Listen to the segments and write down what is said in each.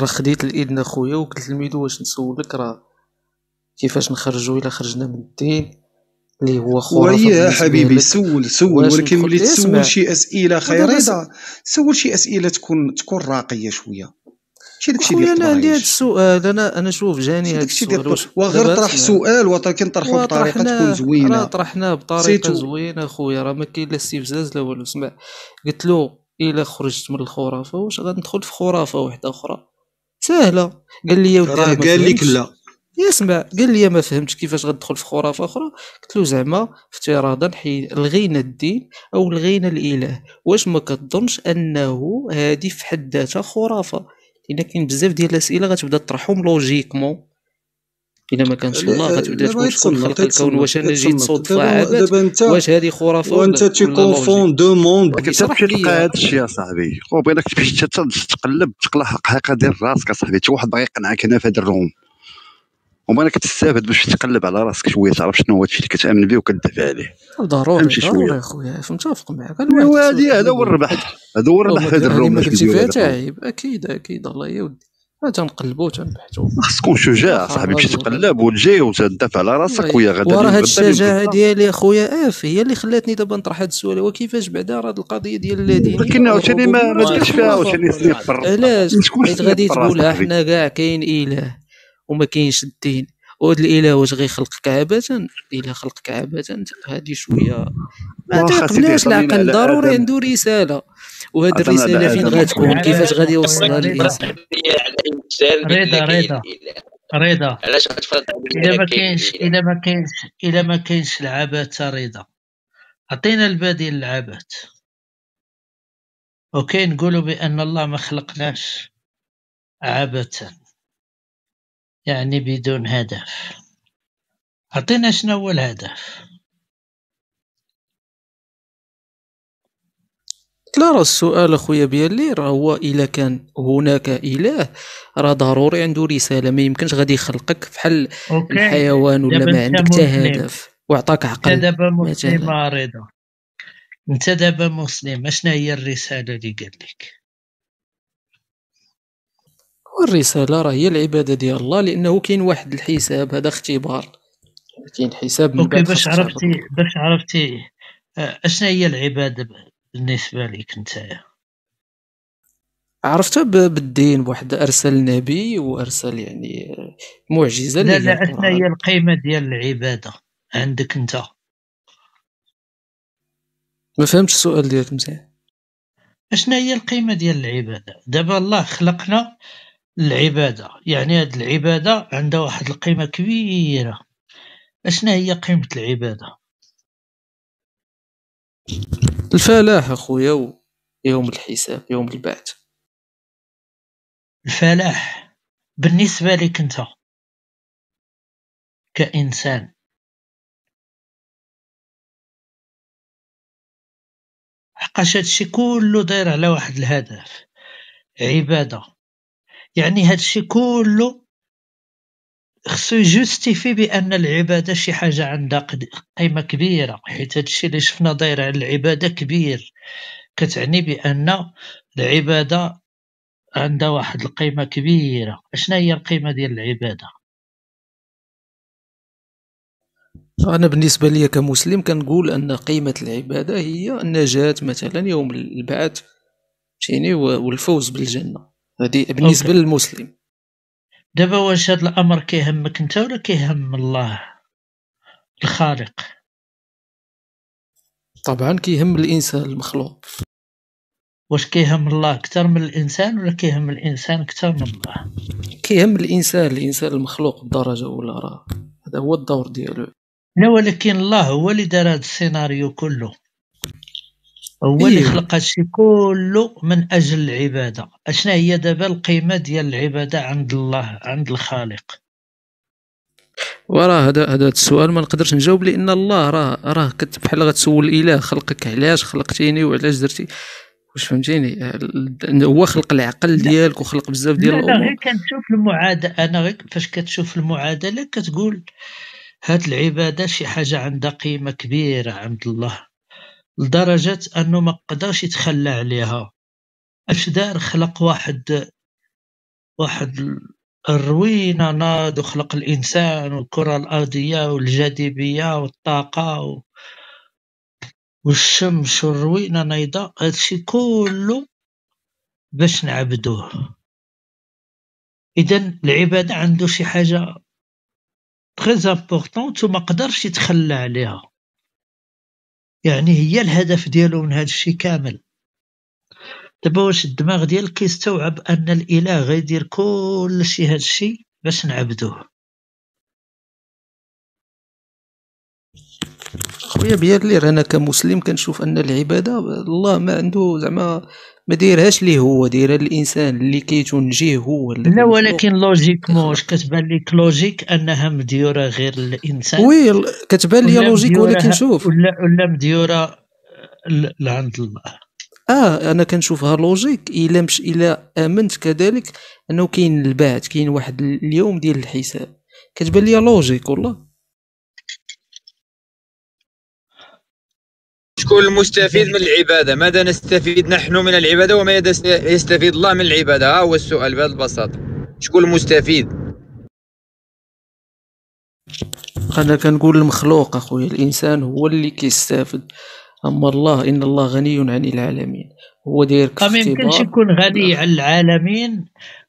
راه خديت الاذن اخويا وقلت لميدو واش نسولك راه كيفاش نخرجوا إلا خرجنا من الدين اللي هو خرافه ويا حبيبي سول سول ولكن ملي تسول شي أسئلة خير رضا سول شي أسئلة تكون تكون راقية شوية. ماشي داكشي ديال أنا عندي هذا السؤال. أنا أنا شوف جاني هذا السؤال. وغير طرح سؤال ولكن طرحه بطريقة تكون زوينة. راه طرحناه بطريقة زوينة خويا. راه ما كاين لا استفزاز لا والو. سمع. قلت له إلا خرجت من الخرافة واش غندخل في خرافة واحدة أخرى؟ سهلة. قال لي راه قال لك لا. يسمع قال لي ما فهمتش كيفاش غندخل في خرافة أخرى. قلت له زعما افتراضا حي لغينا الدين أو لغينا الإله. واش ما كتظنش أنه هذه في حد ذاتها خرافة؟ الا كاين بزاف ديال الأسئلة غتبدا تطرحهم لوجيكمون إلا ما كانش الله غتبدأ تقول شكون خلق الكون واش أنا جيت صدفه عابت واش هذه خرافة وانت تيكونفون du monde. كتعرف تلقى هذا الشيء يا صاحبي. خو بغيناك تمشي تقلب تلقى حقيقه ديال راسك اصاحبي حتى واحد باغي يقنعك هنا في هذا ال room. ومالك تستافد باش تقلب على راسك شوية تعرف شنو هو الشيء اللي كتأمن به وكدافع عليه. ضروري ضروري اخويا متفق معك هذا هو الربح. هذا هو الربح في هذا ال room ما قلتي فيها تعيب أكيد أكيد الله يا ودي. تنقلبوا تنبحثوا خاص تكون شجاع صاحبي باش تقلب وتجي وتدافع على راسك ويا غدا وراه هاد الشجاعة ديالي اخويا اف هي اللي خلاتني دابا نطرح هاد السؤال. هو كيفاش بعدا راه القضية ديال الدين ولكن عاوتاني ما ديرش فيها عاوتاني sniper علاش؟ حيت غادي تقولها حنا كاع كاين إله وما كاينش الدين. وهذا الإله واش غيخلقك عبثا الا خلقك عبثا هذه شوية. ما تقبلهاش العقل ضروري عنده رسالة. وهذه الرسالة فين غتكون كيفاش غادي يوصلها للانسان رضا رضا. رضا. علاش الا ما كاينش الا ما كاينش الا ما كاينش العبث رضا. عطينا البديل للعبث أوكي نقولوا بأن الله ما خلقناش عبثا يعني بدون هدف. أعطينا شنو هو الهدف؟ لا راه السؤال أخويا بيالي راه هو إلا كان هناك إله راه ضروري عنده رسالة ما يمكنش غادي يخلقك بحال الحيوان ولا ما عندك حتى هدف. وعطاك عقل. أنت دابا مسلم رضا أنت دابا مسلم. شنو هي الرسالة اللي قال لك؟ والرساله راه هي العبادة ديال الله لأنه كاين واحد الحساب هذا اختبار. كاين حساب من بعد باش عرفتي باش عرفتي آه، اشنا هي العبادة؟ بالنسبة لك نتايا عرفتها بالدين بواحد أرسل نبي وأرسل يعني معجزة لا لا اشنا هي القيمة ديال العبادة عندك أنت. ما فهمتش السؤال ديالك مزيان اشنا هي القيمة ديال العبادة؟ دابا الله خلقنا العبادة. يعني هاد العبادة عندها واحد القيمة كبيرة. اشنا هي قيمة العبادة؟ الفلاح اخويا يوم الحساب يوم البعث. الفلاح بالنسبة لك انت كإنسان حقاش هادشي كله داير على واحد الهدف عبادة. يعني هادشي كله خصو يجوستيفي بأن العبادة شي حاجة عندها قيمة كبيرة حيت هادشي اللي شفنا داير على العبادة كبير. كتعني بأن العبادة عندها واحد القيمة كبيرة. أشنا هي القيمة ديال العبادة؟ أنا بالنسبة لي كمسلم كنقول أن قيمة العبادة هي النجاة مثلا يوم البعث فهمتيني؟ والفوز بالجنة. هذه بالنسبة أوكي. للمسلم. دابا واش هذا الأمر كيهمك انت ولا كيهم الله الخالق؟ طبعا كيهم الإنسان المخلوق. واش كيهم الله أكثر من الإنسان ولا كيهم الإنسان أكثر من الله؟ كيهم الإنسان الإنسان المخلوق بدرجه ولا راه هذا هو الدور ديالو. لا ولكن الله هو اللي دار هذا السيناريو كله. هو اللي إيه. خلق هادشي كله من أجل العبادة. أشنا هي دابا القيمة ديال العبادة عند الله عند الخالق؟ وراه هذا هذا السؤال ما نقدرش نجاوب لأن الله راه راه بحال غتسول الإله خلقك علاش خلقتيني وعلاش درتي؟ واش فهمتيني؟ هو خلق العقل ديالك وخلق بزاف ديال الأمور لا غير كنشوف المعادله أنا غير فاش كتشوف المعادلة كتقول هاد العبادة شي حاجة عندها قيمة كبيرة عند الله. لدرجة أنه ما قدرش يتخلى عليها. اش دار خلق واحد واحد الروينة ناض وخلق الإنسان والكرة الأرضية والجاذبية والطاقة و... والشمس والروينة نايضة هادشي كله باش نعبدوه. إذا العبادة عنده شي حاجة très importante وما قدرش يتخلى عليها. يعني هي الهدف ديالو من هذا الشيء كامل. دابا واش الدماغ ديالك كيستوعب أن الإله غيدير كل شيء هذا الشيء باش نعبدوه؟ خويا بيرلير أنا كمسلم كنشوف أن العبادة الله ما عنده زعما ما دايرهاش ليه هو؟ دايرها الإنسان اللي كيتنجيه هو لا ولكن logique واش كتبان لك logique أنها مديورة غير الإنسان؟ oui كتبان لي logique ولكن شوف. ولا ولا مديورة لعند الله؟ آه أنا كنشوفها logique إلا مش إلا آمنت كذلك أنه كاين البعث كاين واحد اليوم ديال الحساب. كتبان لي logique والله. شكون المستفيد من العبادة. ماذا نستفيد نحن من العبادة وماذا يستفيد الله من العبادة؟ ها هو السؤال بهذه البساطة. شكون المستفيد؟ أنا كنقول المخلوق أخويا الإنسان هو اللي كيستافد. أما الله إن الله غني عن العالمين. هو داير ما يمكنش يكون غني عن العالمين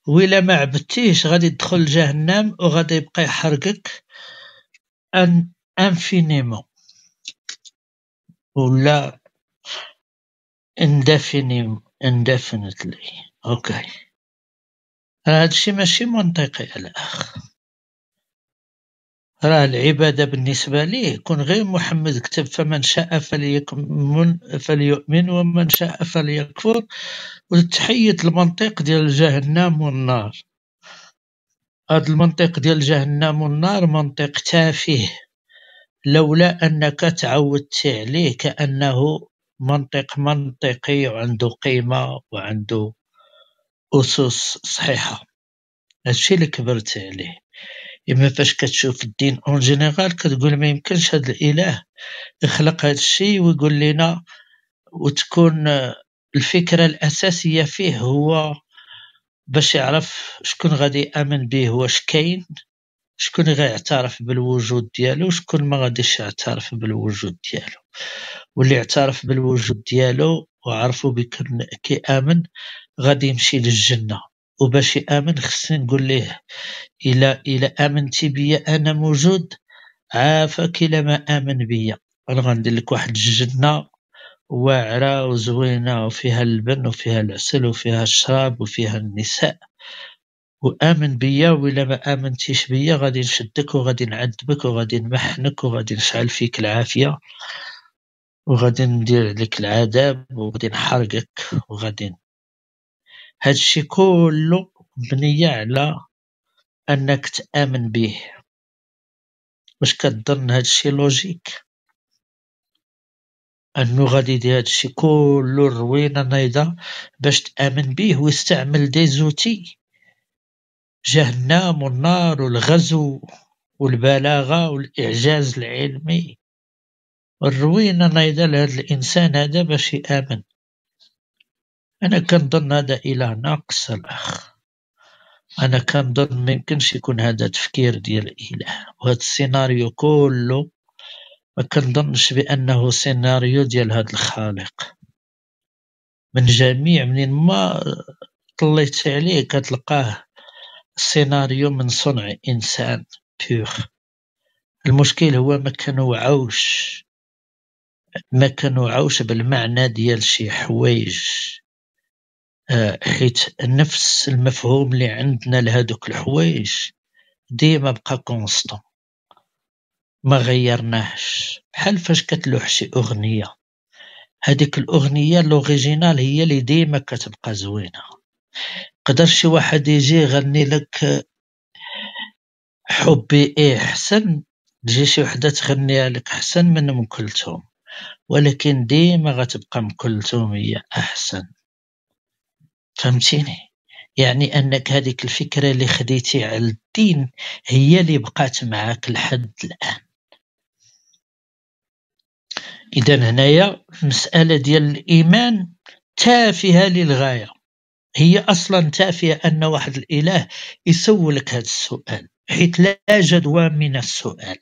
وإلا ما عبدتيش غادي تدخل جهنم وغادي يبقى يحرقك. infiniment ولا indéfiniment. OK هادشي ماشي منطقي الأخ. راه العبادة بالنسبة ليه كون غير محمد كتب فمن شاء فليكن فليؤمن ومن شاء فليكفر وتحيد المنطق ديال جهنم والنار. هاد المنطق ديال جهنم والنار منطق تافه. لولا أنك تعودت عليه كأنه منطق منطقي وعنده قيمة وعنده أسس صحيحة. هادشي اللي كبرت عليه. إما فاش كتشوف الدين en général كتقول ما يمكنش هاد الإله يخلق هاد الشيء ويقول لنا وتكون الفكرة الأساسية فيه هو باش يعرف شكون غادي يآمن به واش كاين شكون غيعترف بالوجود ديالو وشكون ما غاديش يعترف بالوجود ديالو. واللي اعترف بالوجود ديالو وعرفو بكل كيامن غادي يمشي للجنة. وباش يآمن خصني نقول ليه الا إلا آمنتي بيا أنا موجود عافاك إلا ما آمن بيا. أنا غندير لك واحد الجنة واعرة وزوينة وفيها اللبن وفيها العسل وفيها الشراب وفيها النساء. وآمن بيا وإلا ما آمنتيش بيا غادي نشدك وغادي نعذبك وغادي نمحنك وغادي نشعل فيك العافية. وغادي ندير عليك العذاب وغادي نحرقك وغادي هادشي كله مبنية على أنك تآمن به. واش كتظن هادشي لوجيك؟ أنو غادي يدير هادشي كله الروينة نايضة باش تآمن به ويستعمل دي زوتي. جهنم والنار والغزو والبلاغة والإعجاز العلمي. والروينة نايضة لهذا الإنسان هذا باش يآمن. أنا كنظن هذا إله ناقص الأخ. أنا كنظن ميمكنش يكون هذا تفكير ديال الإله. وهذا السيناريو كله ما كنظنش بأنه سيناريو ديال هذا الخالق. من جميع منين ما طليت عليه كتلقاه سيناريو من صنع إنسان pur المشكل هو ما كنوعوش ما كنوعوش بالمعنى ديال شي حوايج. آه، حيت نفس المفهوم اللي عندنا لهادوك الحوايج ديما بقى constant ما غيرناهش. بحال فاش كتلوح شي أغنية هذيك الأغنية l'original هي اللي ديما كتبقى زوينة. قدر شي واحد يجي يغني لك حبي إيه حسن تجي شي وحدة تغنيها لك احسن من أم كلثوم. ولكن ديما غتبقى أم كلثوم هي أحسن. فهمتيني؟ يعني أنك هذيك الفكرة اللي خديتي على الدين هي اللي بقات معاك لحد الآن. اذا هنايا مسألة ديال الإيمان تافهه للغاية. هي أصلا تافهة أن واحد الإله يسولك هذا السؤال حيث لا جدوى من السؤال.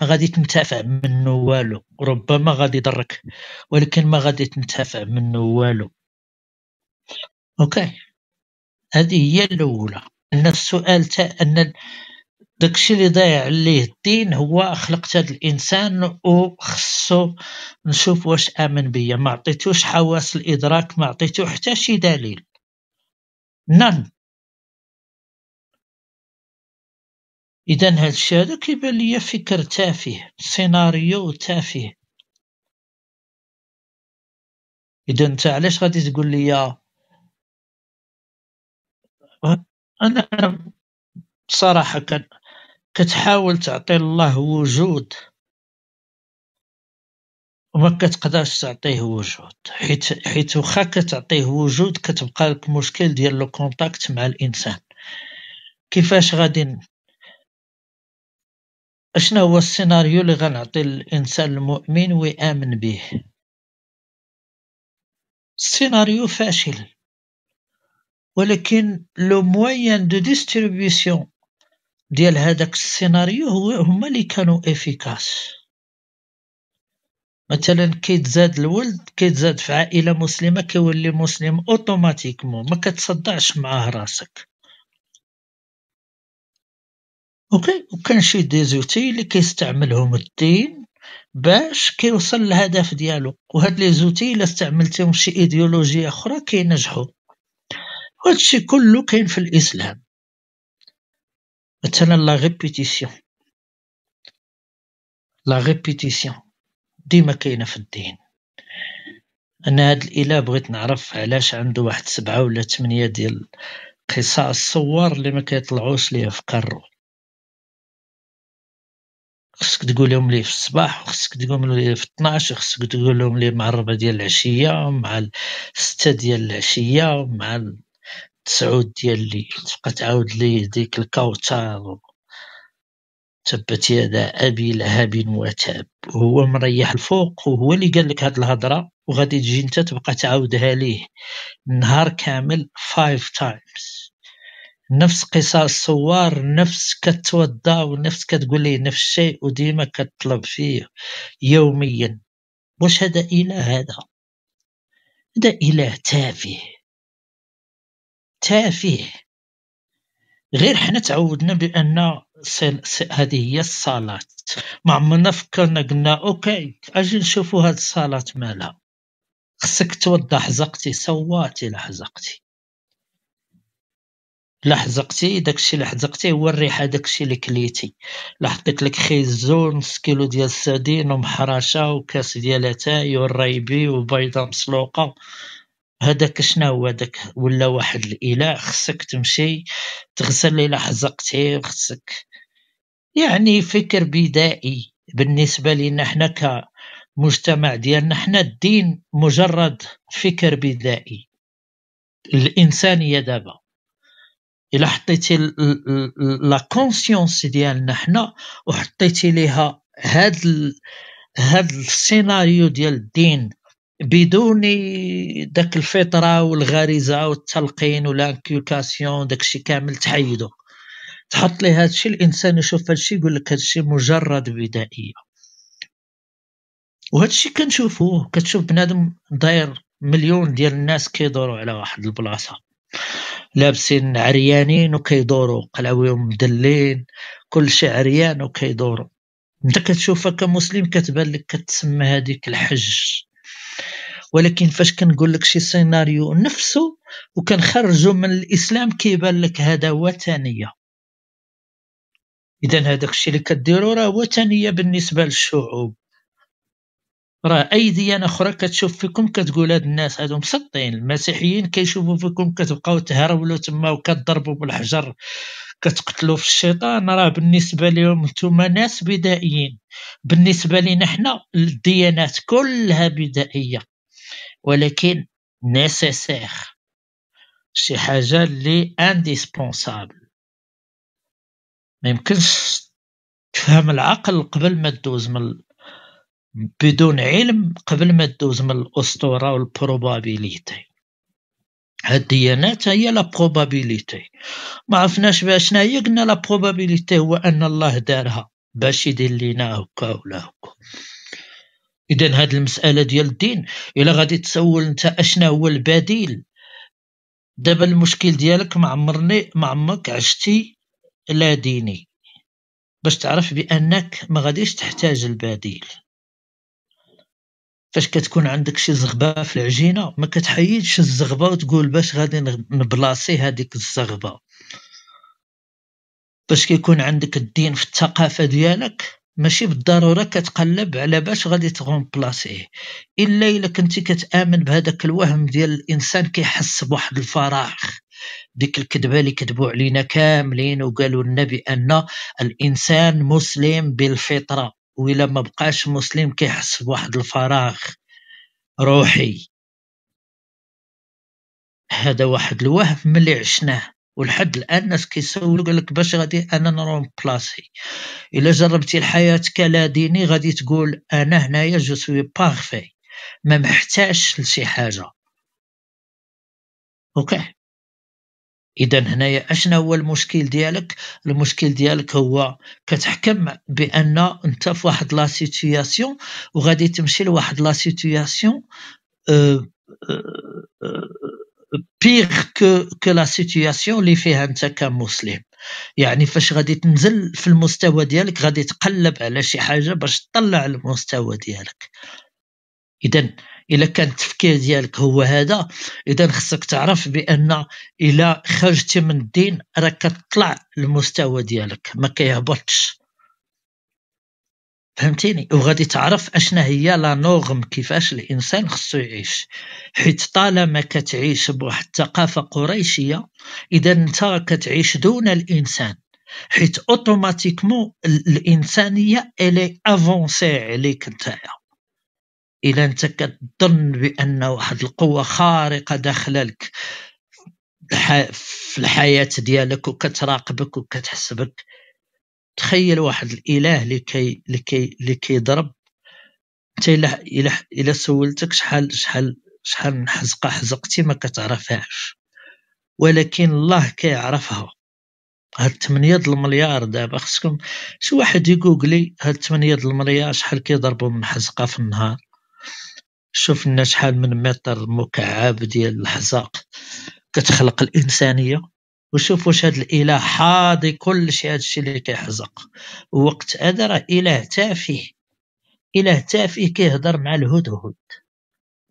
ما غادي تنتفع منه والو ربما غادي يضرك ولكن ما غادي تنتفع منه والو. أوكي. هذه هي الأولى. أن السؤال تا أن داكشي اللي ضايع عليه الدين هو خلقت هذا الإنسان وخصو نشوف واش آمن بيا. ما عطيتوش حواس الإدراك ما عطيتو حتى شي دليل. نعم. اذا هذا الشيء هذا كيبان لي فكر تافه سيناريو تافه. اذا أنت علاش غادي تقول لي أنا بصراحة كتحاول تعطي الله وجود. وما كتقدرش تعطيه وجود. حيت حيت واخا كتعطيه وجود كتبقى لك مشكل ديال لو كونتاكت مع الإنسان. كيفاش غادي اشنا هو السيناريو اللي غنعطي الإنسان المؤمن ويآمن به؟ السيناريو فاشل. ولكن les moyens de distribution ديال هذاك السيناريو هو هما اللي كانوا efficaces. مثلا كيتزاد الولد كيتزاد في عائلة مسلمة كيولي مسلم automatiquement ما كتصدعش معاه راسك. OK؟ وكان شي des outils اللي كيستعملهم الدين باش كيوصل للهدف ديالو. وهاد les outils إلا استعملتيهم شي ايديولوجيا أخرى كينجحوا هادشي كله كاين في الإسلام. مثلا la répétition la répétition ديما كاينة في الدين. أنا هاد الإله بغيت نعرف علاش عنده واحد سبعة ولا ثمانية ديال قصار السور اللي ما كيطلعوش ليه في قرو خصك تقول لهم ليه في الصباح وخصك تقول لهم ليه في 12 خصك تقول لهم ليه مع الربع ديال العشية مع الستة ديال العشية مع التسعود ديال الليل تبقى تعاود ليه ديك الكوثر تبت يدا أبي لهب وتب. وهو مريح الفوق وهو اللي قال لك هاد الهضرة وغادي تجي أنت تبقى تعاودها ليه. نهار كامل five times نفس قصار السور نفس كتوضأ ونفس كتقول ليه نفس الشيء وديما كتطلب فيه يوميا. واش هذا إله هذا؟ هذا إله تافه. تافه. غير حنا تعودنا بأن هذه هي الصلاة ما عمرنا فكرنا قلنا OK أجي نشوفوا هاد الصلاة مالها خصك توضا حزقتي سواتي لحزقتي. لحزقتي داكشي اللي حزقتي هو الريحة داكشي اللي كليتي. لا حطيت لك خيزون نص كيلو ديال السردين ومحرشة وكاس ديال أتاي والريبي وبيضة مسلوقة. هذاك شنو هو؟ داك ولا واحد الإله. خصك تمشي تغسل إلى حزقتي خصك يعني فكر بدائي بالنسبة لنا حنا كمجتمع ديالنا حنا الدين مجرد فكر بدائي. الإنسانية دابا إلا حطيتي la conscience ديالنا حنا وحطيتي ليها هاد هاد السيناريو ديال الدين بدون داك الفطرة والغريزة والتلقين وال inculcation داكشي كامل تحيدو. تحط ليه هادشي الإنسان يشوف هادشي يقول لك هادشي مجرد بدائية. وهادشي كنشوفوه كتشوف بنادم داير مليون ديال الناس كيدوروا على واحد البلاصة. لابسين عريانين وكيدوروا قلاويهم مدلين كلشي عريان وكيدوروا. أنت كتشوفها كمسلم كتبان لك كتسمى هذيك الحج. ولكن فاش كنقول لك شي سيناريو نفسه وكنخرجوا من الإسلام كيبان لك هذا وثنية. إذا هذاك الشيء اللي كديروا راه وثنيه بالنسبة للشعوب. راه اي ديانه أخرى كتشوف فيكم كتقول هاد الناس هادو مسطين المسيحيين كيشوفوا فيكم كتبقاو تهرولوا تما وكتضربوا بالحجر كتقتلوا في الشيطان. راه بالنسبة لهم نتوما ناس بدائيين. بالنسبة لنا حنا الديانات كلها بدائية. ولكن nécessaire شي حاجة اللي indispensable ما يمكنش تفهم العقل قبل ما تدوز من بدون علم قبل ما تدوز من الأسطورة وال probabilité. الديانات هي la probabilité. ما عرفناش باش هي قلنا la probabilité هو أن الله دارها باش يدير لينا هكا ولا هكا. اذا هاد المسألة ديال الدين إلا غادي تسول انت اشنا هو البديل. دابا المشكل ديالك ما عمرني ما عمرك عشتي لا ديني. باش تعرف بأنك ما غاديش تحتاج البديل. فاش كتكون عندك شي زغبة في العجينة ما كتحيدش الزغبة وتقول باش غادي نبلاصي هذيك الزغبة. باش كيكون عندك الدين في الثقافة ديالك ماشي بالضرورة كتقلب على باش غادي بلاصيه. إلا إلا كنتي كتآمن بهذاك الوهم ديال الإنسان كيحس بواحد الفراغ. ديك الكذبة اللي كذبوا علينا كاملين وقالوا لنا بان الإنسان مسلم بالفطرة وإلا ما بقاش مسلم كيحس بواحد الفراغ روحي. هذا واحد الوهم ملي عشناه ولحد الآن الناس كيسولوا قال لك باش غادي أنا نروم بلاصي. إلا جربتي الحياة كلا ديني غادي تقول أنا هنايا je suis parfait ما محتاجش لشي حاجة. okay؟ اذا هنايا اشنا هو المشكل ديالك؟ المشكل ديالك هو كتحكم بأن أنت في واحد la situation وغادي تمشي لواحد la situation pire que que la situation اللي فيها أنت كمسلم. يعني فاش غادي تنزل في المستوى ديالك غادي تقلب على شي حاجة باش تطلع المستوى ديالك. اذا إلا كان التفكير ديالك هو هذا إذا خصك تعرف بأن الا خرجتي من الدين راك كتطلع المستوى ديالك ما كيهبطش. فهمتيني؟ وغادي تعرف أشنا هي لا نورم كيفاش الإنسان خصو يعيش. حيت طالما كتعيش بواحد الثقافة قريشية إذا أنت كتعيش دون الإنسان. حيت أوتوماتيكمون الإنسانية الي افونسي عليك نتايا الا انت كتظن بأن واحد القوة خارقة داخله لك في الحياة ديالك وكتراقبك وكتحسبك تخيل واحد الإله اللي كي اللي كي اللي كيضرب. أنت إلا إلا سولتك شحال شحال شحال حزقة حزقتي ما كتعرفهاش. ولكن الله كيعرفها. هاد 8 المليار دابا خصكم شي واحد يجوجلي هاد 8 المليار شحال كيضربوا من حزقة في النهار؟ شوف لنا شحال من متر مكعب ديال الحزاق كتخلق الإنسانية وشوف واش هاد الإله حاضي كلشي هادشي اللي كيحزق. وقت هذا راه إله تافه إله تافه كيهضر مع الهدهد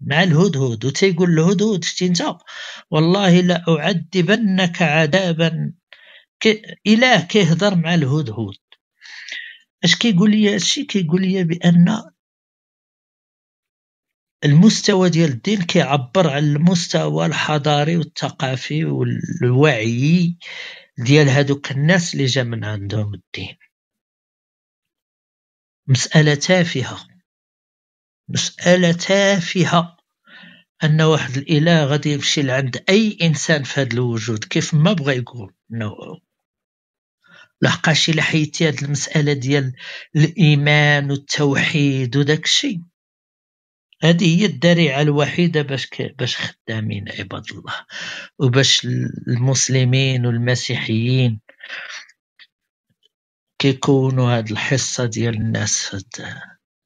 مع الهدهد وتيقول الهدهد شتي أنت؟ والله لا أعذبنك عذابا. إله كيهضر مع الهدهد. أش كيقول لي هادشي؟ كيقول لي بأن المستوى ديال الدين كيعبر على المستوى الحضاري والثقافي والوعي ديال هادوك الناس اللي جا من عندهم الدين. مسألة تافهة. مسألة تافهة أن واحد الإله غادي يمشي لعند أي إنسان في هذا الوجود كيف ما بغى يقول. نو لحقاش إلا حيدتي هاد المسألة ديال الإيمان والتوحيد وداك الشيء. هذه هي الذريعة الوحيدة باش باش خدامين عباد الله وباش المسلمين والمسيحيين كيكونوا هاد الحصة ديال الناس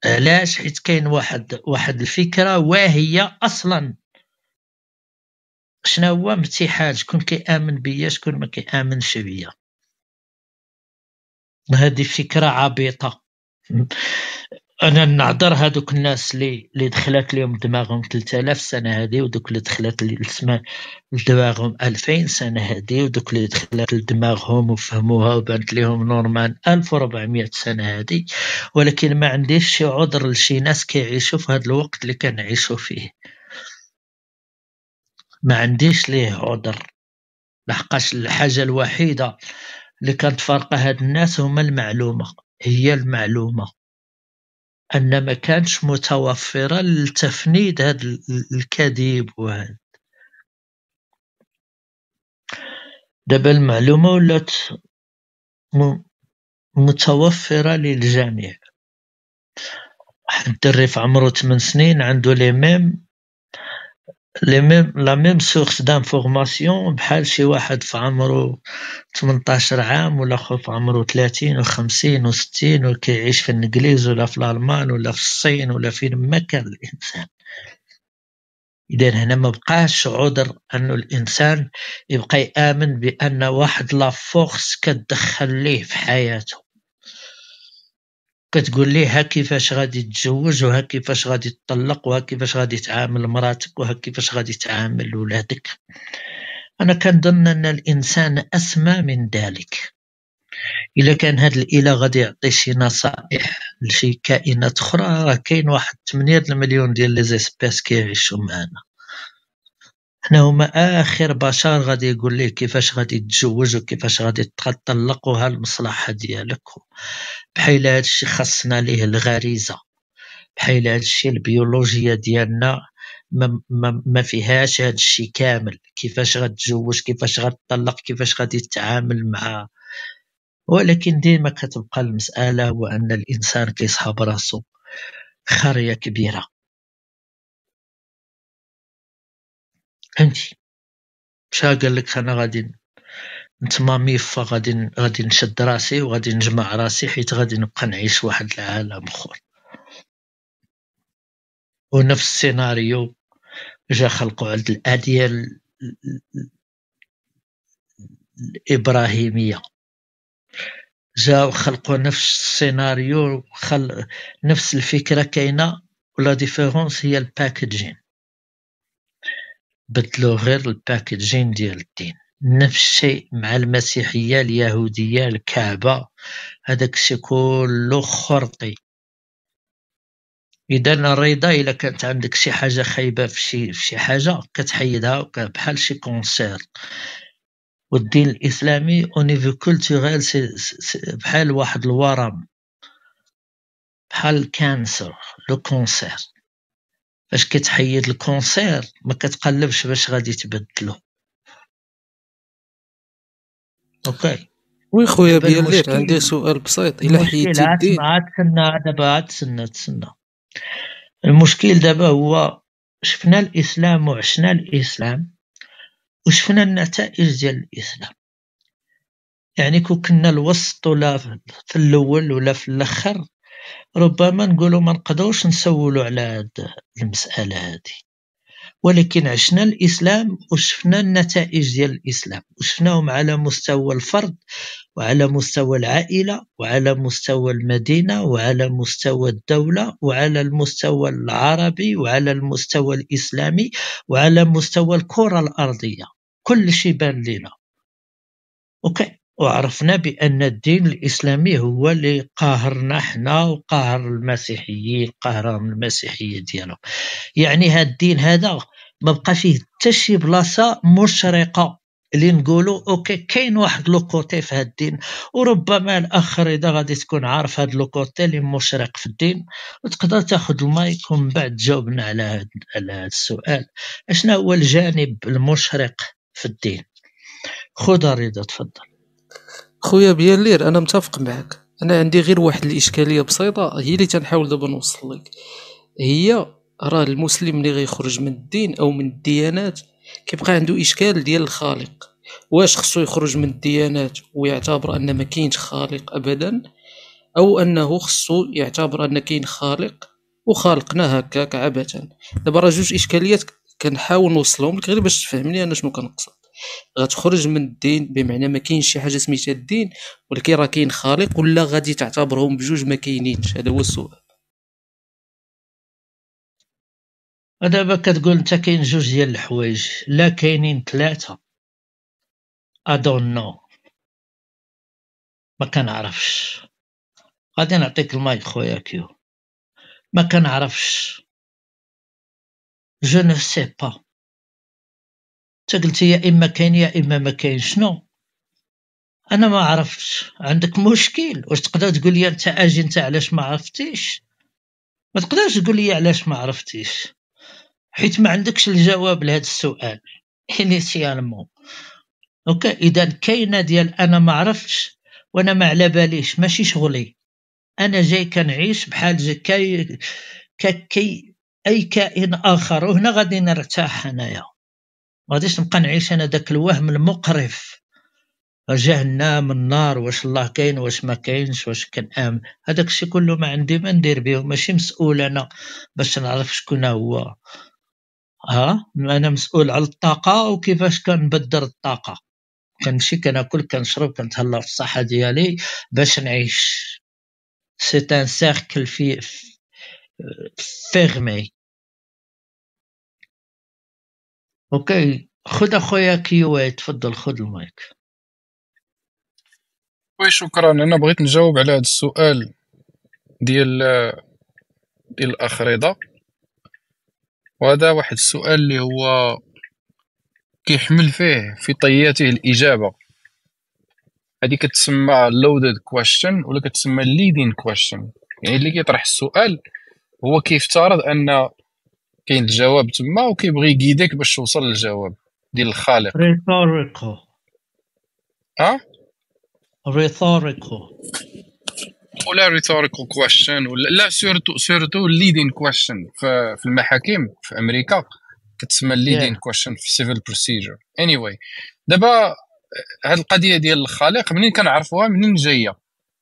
علاش؟ حيت كاين واحد واحد الفكرة واهية أصلا. شنو هو امتحان؟ شكون كيآمن بيا شكون ما كيآمنش بيا. هذه فكرة عبيطة. أنا نعذر هذوك الناس اللي اللي دخلت لهم دماغهم 3000 سنة هذه ودوك اللي دخلت لدماغهم 2000 سنة هذه ودوك اللي دخلت لدماغهم وفهموها وبانت لهم نورمال 1400 سنة هذه ولكن ما عنديش شي عذر لشي ناس كيعيشوا في هذا الوقت اللي كنعيشوا فيه. ما عنديش ليه عذر. لحقاش الحاجة الوحيدة اللي كانت فارقة هاد الناس هما المعلومة. هي المعلومة. أن ما كانش متوفرة لتفنيد هذا الكذب وهذا. دابا المعلومة ولات متوفرة للجميع. واحد الدري في عمرو 8 سنين عنده les mêmes la même source d'information بحال شي واحد في عمرو 18 عام ولا خو في عمرو 30 و 50 و 60 وكيعيش في الإنجليز ولا في الألمان ولا في الصين ولا فين ما كان الإنسان. اذا هنا ما بقاش عذر انه الإنسان يبقى يآمن بأن واحد لا فورس كتدخل ليه في حياته. كتقول ليه ها كيفاش غادي تتزوج وها كيفاش غادي تطلق وها كيفاش غادي تعامل مراتك وها كيفاش غادي تعامل ولادك. أنا كنظن أن الإنسان أسمى من ذلك. إلا كان هذا الإله غادي يعطي شي نصائح لشي كائنات أخرى راه كاين واحد 8 المليون ديال لي زيسبيس كيعيشوا معنا. حنا هما آخر بشر غادي يقول ليه كيفاش غادي تتزوج وكيفاش غادي تطلق وها المصلحة ديالك بحال هادشي خاصنا ليه الغريزة. بحال هادشي البيولوجيا ديالنا ما, ما, ما فيهاش هادشي كامل. كيفاش غتزوج كيفاش غتطلق كيفاش غادي تتعامل مع ولكن ديما كتبقى المسألة هو أن الإنسان كيصحاب راسو خرية كبيرة. فهمتي شا قال لك أنا غادي نتمامي غادي غادي نشد راسي وغادي نجمع راسي حيت غادي نبقى نعيش واحد العالم آخر. ونفس السيناريو جا خلقوا عند الاديان الإبراهيمية. جاو خلقوا نفس السيناريو خل... نفس الفكرة كاينة و la différence هي ال packaging بدلو غير ال packaging ديال الدين. نفس الشيء مع المسيحية اليهودية الكعبة. هذاك الشيء كله خرطي إذا الرضا إلا كانت عندك شي حاجة خايبة في شي في شي حاجة كتحيدها بحال شي cancer والدين الإسلامي au niveau culturel بحال واحد الورم. بحال ال cancer le cancer فاش كتحيد ال cancer ما كتقلبش باش غادي تبدلو. okay. oui خويا عندي سؤال بسيط. إلا حيدتي الدين عاد تسنى دابا عاد تسنى تسنى. المشكل دابا هو شفنا الإسلام وعشنا الإسلام وشفنا النتائج ديال الإسلام. يعني كون كنا الوسط ولا في الأول ولا في الأخر ربما نقولوا ما نقدروش نسولوا على هاد المسألة هذه ولكن عشنا الإسلام وشفنا النتائج ديال الإسلام وشفناهم على مستوى الفرد وعلى مستوى العائلة وعلى مستوى المدينة وعلى مستوى الدولة وعلى المستوى العربي وعلى المستوى الإسلامي وعلى مستوى الكرة الأرضية. كل شيء بان لنا. أوكي؟ وعرفنا بأن الدين الإسلامي هو اللي قاهرنا حنا وقاهر المسيحيين قاهرهم المسيحية ديالهم. يعني هاد الدين هذا ما بقى فيه حتى شي بلاصة مشرقة اللي نقولوا okay كاين واحد le côté في هاد الدين وربما الأخر إذا غادي تكون عارف هاد le côté اللي مشرق في الدين وتقدر تاخذ المايك ومن بعد تجاوبنا على هاد على هاد السؤال. أشنا هو الجانب المشرق في الدين؟ خذ رضا تفضل. خويا بيالير أنا متفق معك أنا عندي غير واحد الإشكالية بسيطة هي اللي تنحاول دابا نوصل لك. هي راه المسلم اللي غيخرج من الدين أو من الديانات كيبقى عنده إشكال ديال الخالق. واش خصو يخرج من الديانات ويعتبر ان ما كاينش خالق ابدا؟ أو أنه خصو يعتبر ان كاين خالق وخالقنا هكاك عبثا. دابا راه جوج إشكاليات كنحاول نوصلهم لك غير باش تفهمني أنا شنو كنقصد. غتخرج من الدين بمعنى ما كاينش شي حاجة سميتها الدين ولكن راه كاين خالق ولا غادي تعتبرهم بجوج ما كاينينش هذا هو السؤال. دابا كتقول أنت كاين جوج ديال الحوايج لا كاينين ثلاثة. I don't know ما كنعرفش. غادي نعطيك المايك خويا كيو. ما كنعرفش. je ne sais pas انت قلتي يا إما كاين يا إما ما كاين شنو؟ أنا ما عرفتش. عندك مشكل. واش تقدر تقول لي أنت أجي أنت علاش ما عرفتيش؟ ما تقدرش تقول لي علاش ما عرفتيش. حيت ما عندكش الجواب لهذا السؤال. initialement okay اذا كاينة ديال أنا ما عرفتش وأنا ما على باليش. ماشي شغلي. أنا جاي كنعيش بحال كي كي أي كائن آخر. وهنا غادي نرتاح انايا ما غاديش نبقى نعيش أنا داك الوهم المقرف. جهنم النار واش الله كاين واش ما كاينش واش كنآمن هذاك الشيء كله ما عندي ما ندير به. ماشي مسؤول أنا باش نعرف شكون هو. ها؟ أنا مسؤول على الطاقة وكيفاش كنبدر الطاقة. كنمشي كناكل كنشرب كنتهلا في الصحة ديالي باش نعيش. سي ان سيركل في فيرمي أوكي خذ اخويا كيو تفضل خذ ال mic oui شكرا أنا بغيت نجاوب على هذا السؤال ديال ديال الاخ رضا وهذا واحد السؤال اللي هو كيحمل فيه في طياته الاجابه هذه كتسمى loaded question ولا كتسمى leading question. يعني اللي كيطرح السؤال هو كيفترض ان كاين الجواب تما وكيبغي يقيدك باش توصل للجواب ديال الخالق. Rhetorical. ها؟ Rhetorical. ولا rhetorical question ولا لا surtout surtout leading question. في, في المحاكم في أمريكا كتسمى Yeah. question في civil procedure. Anyway دابا هاد القضية ديال الخالق منين كنعرفوها؟ منين جاية؟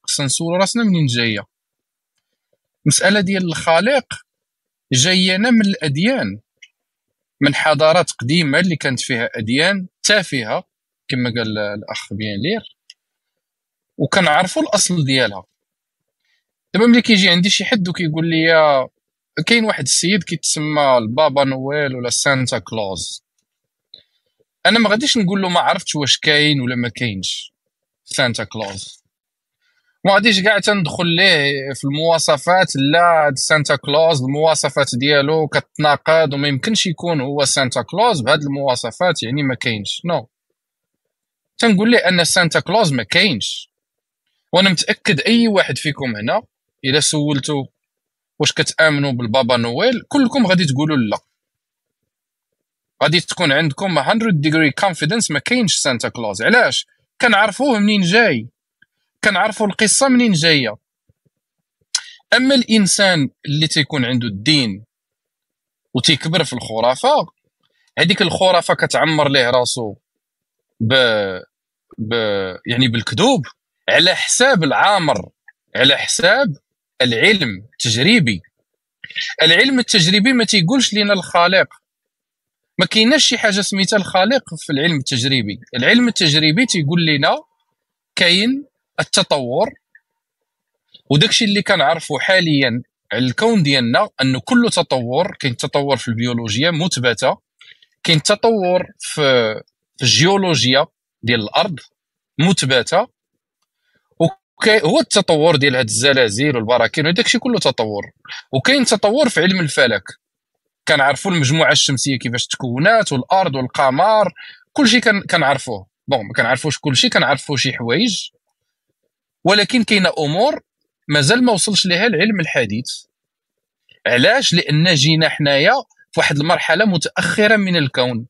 خصنا نسولو راسنا منين جاية. المساله ديال الخالق جاينا من الأديان من حضارات قديمة اللي كانت فيها أديان تافهه كما قال الأخ بيان لير وكنعرفوا الأصل ديالها. دابا ملي كيجي عندي شي حد وكيقول لي كاين واحد السيد كيتسمى البابا نويل ولا سانتا كلوز أنا ما غاديش نقول له ما عرفتش واش كاين ولا ما كاينش. سانتا كلوز ما غاديش كاع تندخل ليه في المواصفات لا سانتا كلوز المواصفات ديالو كتناقض وما يمكنش يكون هو سانتا كلوز بهاد المواصفات يعني ما كاينش. no no. تنقول ليه أن سانتا كلوز ما كاينش؟ وأنا متأكد أي واحد فيكم هنا اذا سولتو واش كتآمنوا بالبابا نويل كلكم غادي تقولوا لا. غادي تكون عندكم 100 degree confidence ما كاينش سانتا كلوز علاش؟ كنعرفوه منين جاي؟ كنعرفوا القصة منين جاية. أما الإنسان اللي تيكون عنده الدين وتيكبر في الخرافة هذيك الخرافة كتعمر ليه راسو ب... ب... يعني بالكذوب على حساب العامر على حساب العلم التجريبي. العلم التجريبي ما تيقولش لنا الخالق. ما كايناش شي حاجة سميتها الخالق في العلم التجريبي. العلم التجريبي تيقول لنا كاين التطور. وداكشي اللي كنعرفو حاليا على الكون ديالنا أنه كله تطور كاين تطور في البيولوجيا مثبته كاين تطور في الجيولوجيا ديال الأرض مثبته هو التطور ديال هاد الزلازل والبراكين وداكشي كله تطور. وكاين تطور في علم الفلك. كنعرفوا المجموعة الشمسية كيفاش تكونات والأرض والقمر كلشي كنعرفوه. بون ما كنعرفوش كلشي كنعرفوا شي حوايج. ولكن كاينة امور مازال ما وصلش لها العلم الحديث. علاش؟ لأن جينا حنايا في واحد المرحلة متأخرة من الكون.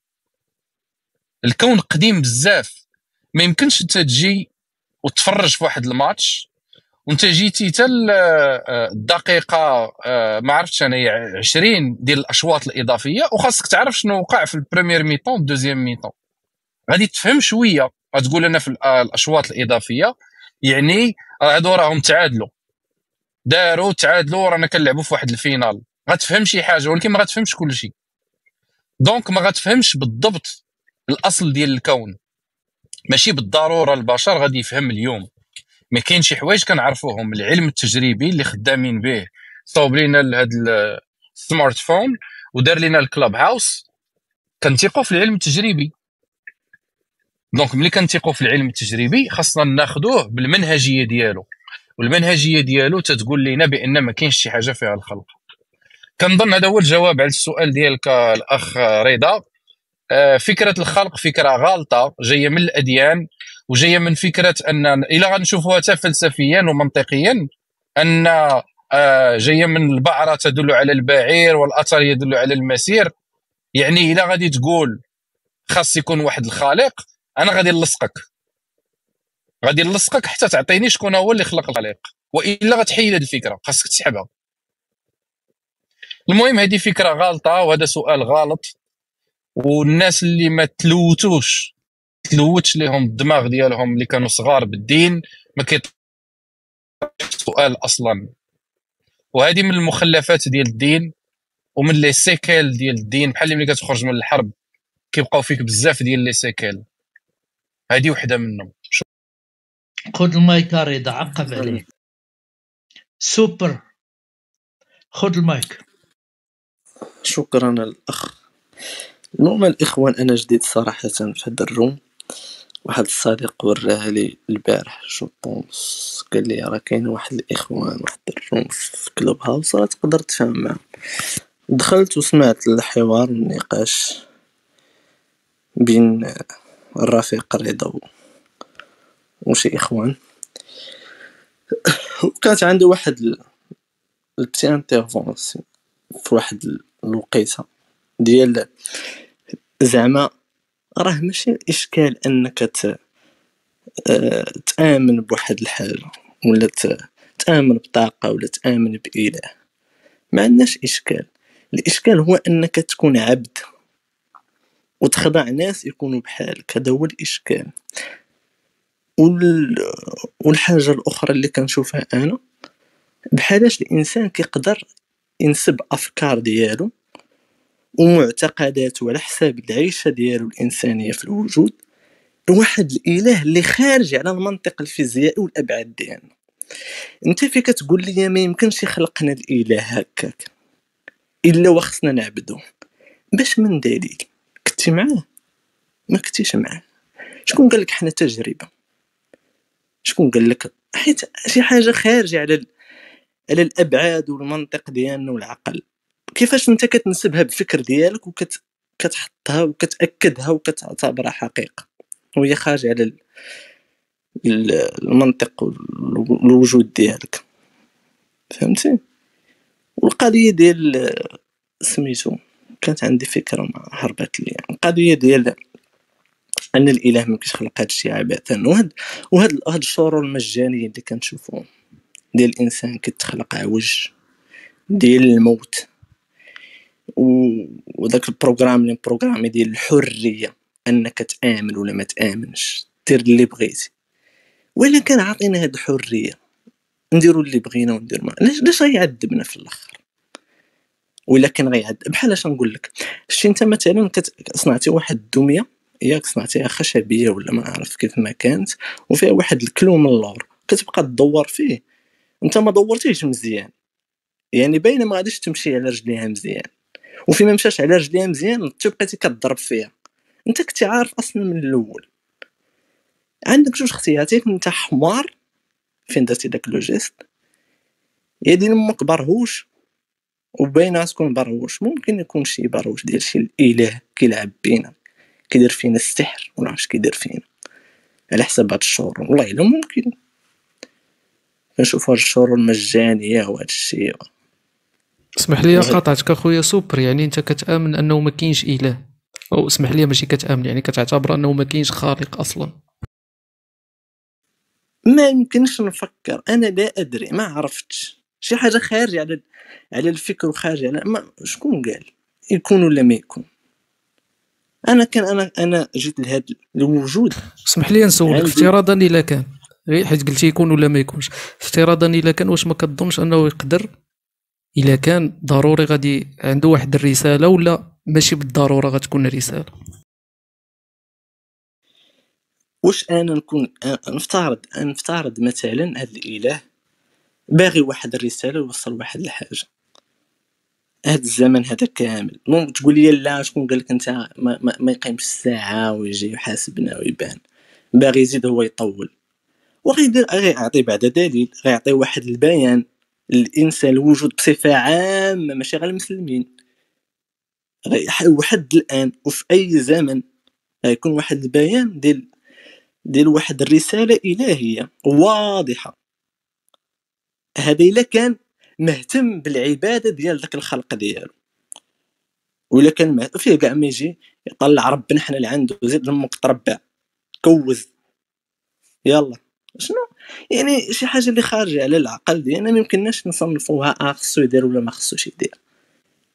الكون قديم بزاف. ما يمكنش انت تجي وتفرج في واحد الماتش وانت جيتي حتى الدقيقة آه، ما عرفتش أنا 20 ديال الأشواط الإضافية وخاصك تعرف شنو وقع في ال première mi-temps deuxième mi-temps غادي تفهم شوية غتقول أنا في الأشواط الإضافية. يعني هادو راهم تعادلوا. داروا تعادلوا رانا كنلعبوا في واحد ال finale. غتفهم شي حاجة ولكن ما غتفهمش كل شيء donc ما غتفهمش بالضبط الأصل ديال الكون. ماشي بالضرورة البشر غادي يفهم اليوم. ما كاين شي حوايج كنعرفوهم. العلم التجريبي اللي خدامين به. صوب لينا هاد ال smartphone ودار لينا الكلاب هاوس كنثيقوا في العلم التجريبي. دونك ملي كنثيقوا في العلم التجريبي خاصنا ناخذوه بالمنهجية ديالو. والمنهجية ديالو تتقول لنا بأن ما كاينش شي حاجة فيها الخلق. كنظن هذا هو الجواب على السؤال ديالك الأخ رضا. آه، فكرة الخلق فكرة غالطة جاية من الأديان وجاية من فكرة أن إلى غنشوفوها حتى فلسفيا ومنطقيا أن آه، جاية من البعرة تدل على البعير والأثر يدل على المسير. يعني إلى غادي تقول خاص يكون واحد الخالق أنا غادي نلصقك. غادي نلصقك حتى تعطيني شكون هو اللي خلق الخالق وإلا غتحيد هذه الفكرة خاصك تسحبها. المهم هذه فكرة غلطه وهذا سؤال غلط. والناس اللي ما تلوتوش تلوتش لهم الدماغ ديالهم اللي كانوا صغار بالدين ما كيطرح سؤال أصلا. وهذه من المخلفات ديال الدين ومن les séquelles ديال الدين. بحال ملي كتخرج من الحرب كيبقاو فيك بزاف ديال les séquelles هذه وحدة منهم. خذ المايك رضا عقب عليه سوبر. خذ المايك. شكرا الأخ. المهم الإخوان أنا جديد صراحة في هذا الروم. واحد الصديق وراه لي البارح je pense. قال لي راه كاين واحد الإخوان واحد الروم في كلوب هاوس راه تقدر تفهم معاهم. دخلت وسمعت الحوار والنقاش بين الرفيق رضا وشي إخوان وكانت عنده واحد ال petite intervention في واحد الوقيتة ديال زعما راه ماشي إشكال إنك. آه، تآمن بواحد الحاجة ولا. تآمن بطاقة ولا تآمن بإله ما عندناش إشكال الإشكال هو إنك تكون عبد وتخضع ناس يكونوا بحالك هذا هو الإشكال. وال... والحاجة الأخرى اللي كنشوفها أنا بحالاش الإنسان كيقدر ينسب أفكار ديالو ومعتقداته على حساب العيشة ديالو الإنسانية في الوجود واحد الإله اللي خارج على المنطق الفيزيائي والأبعاد ديالنا. أنت فيك تقول لي ما يمكنش يخلقنا الإله هكاك إلا وخصنا نعبدو باش من دليل؟ كنتي معاه. ما كنتيش معاه. شكون قال لك حنا تجربة؟ شكون قال لك؟ حيت شي حاجة خارجة على على الأبعاد والمنطق ديالنا والعقل. كيفاش أنت كتنسبها بفكر ديالك وكت كتحطها وكتأكدها وكتعتبرها حقيقة؟ وهي خارجة على المنطق والوجود ديالك. فهمتي؟ والقضية ديال سميتو. كانت عندي فكرة ما هربت لي. القضية ديال أن الإله ما كيخلق هذا الشيء عبثا. وهاد وهاد هاد الشرور المجانيه اللي كنشوفوهم ديال الإنسان كيتخلق عوج ديال الموت. وداك ال programme اللي بروغرامي ديال الحرية أنك تآمن ولا ما تآمنش. دير اللي بغيتي. ولا كان عاطينا هاد الحرية نديرو اللي بغينا وندير علاش غيعذبنا في الآخر؟ ولا كان غيعذب بحال اش نقول لك؟ شتي أنت مثلا صنعتي واحد الدمية ياك صنعتيها خشبية ولا ما عرف كيف ما كانت وفيها واحد ال clou من اللور كتبقى تدور فيه. أنت ما دورتيش مزيان. يعني باينة ما غاديش تمشي على رجليها مزيان. وفي ما مشاش على رجليها مزيان انت بقيتي كضرب فيها. أنت كنتي عارف أصلا من الأول. عندك جوج اختيارات أنت حمار فين درتي داك le geste يا دين أمك برهوش وباينه تكون برهوش ممكن يكون شي برهوش ديال شي الاله كيلعب بينا كيدير فينا السحر ولا عرفتش كيدير فينا على حساب هاد الشهور. والله إلا ممكن. كنشوف هاد الشهور المجانية وهاد الشيء. اسمح لي قاطعتك أخويا سوبر يعني أنت كتأمن أنه ما كاينش إله. أو اسمح لي ماشي كتأمن يعني كتعتبر أنه ما كاينش خالق أصلا. ما يمكنش نفكر أنا لا أدري ما عرفتش. شي حاجة خارجة على على الفكر وخارجة. على ما شكون قال؟ يكون ولا ما يكون؟ أنا كان أنا أنا جيت لهذا الوجود. اسمح لي نسولك افتراضا إلا كان. حيت قلتي يكون ولا ما يكونش. افتراضا إلا كان واش ما كتظنش أنه يقدر؟ إلا كان ضروري غادي عنده واحد الرسالة ولا ماشي بالضرورة غتكون رسالة؟ واش أنا نكون نفترض نفترض مثلا هذا الإله باغي واحد الرسالة يوصل واحد الحاجة. هذا الزمن هذا كامل. ممكن تقول لي لا شكون قال لك أنت؟ ما, ما, ما يقيمش الساعة ويجي يحاسبنا ويبان. باغي يزيد هو يطول. وغيدير غيعطي بعد دليل غيعطي واحد البيان. الإنسان الوجود بصفة عامة ماشي غير المسلمين. وحد الآن وفي أي زمن غيكون واحد البيان ديال ديال واحد الرسالة إلهية واضحة. هذا إلا كان مهتم بالعبادة ديال ذاك الخلق ديالو. ولا كان مهتم فيه كاع ما يجي يطلع ربنا حنا اللي عنده زيد لمك تربع كوز. يلا. شنو؟ يعني شي حاجة اللي خارجة على العقل ديالنا ما يمكنناش نصنفوها آه خصو يدير ولا ما خصوش يدير.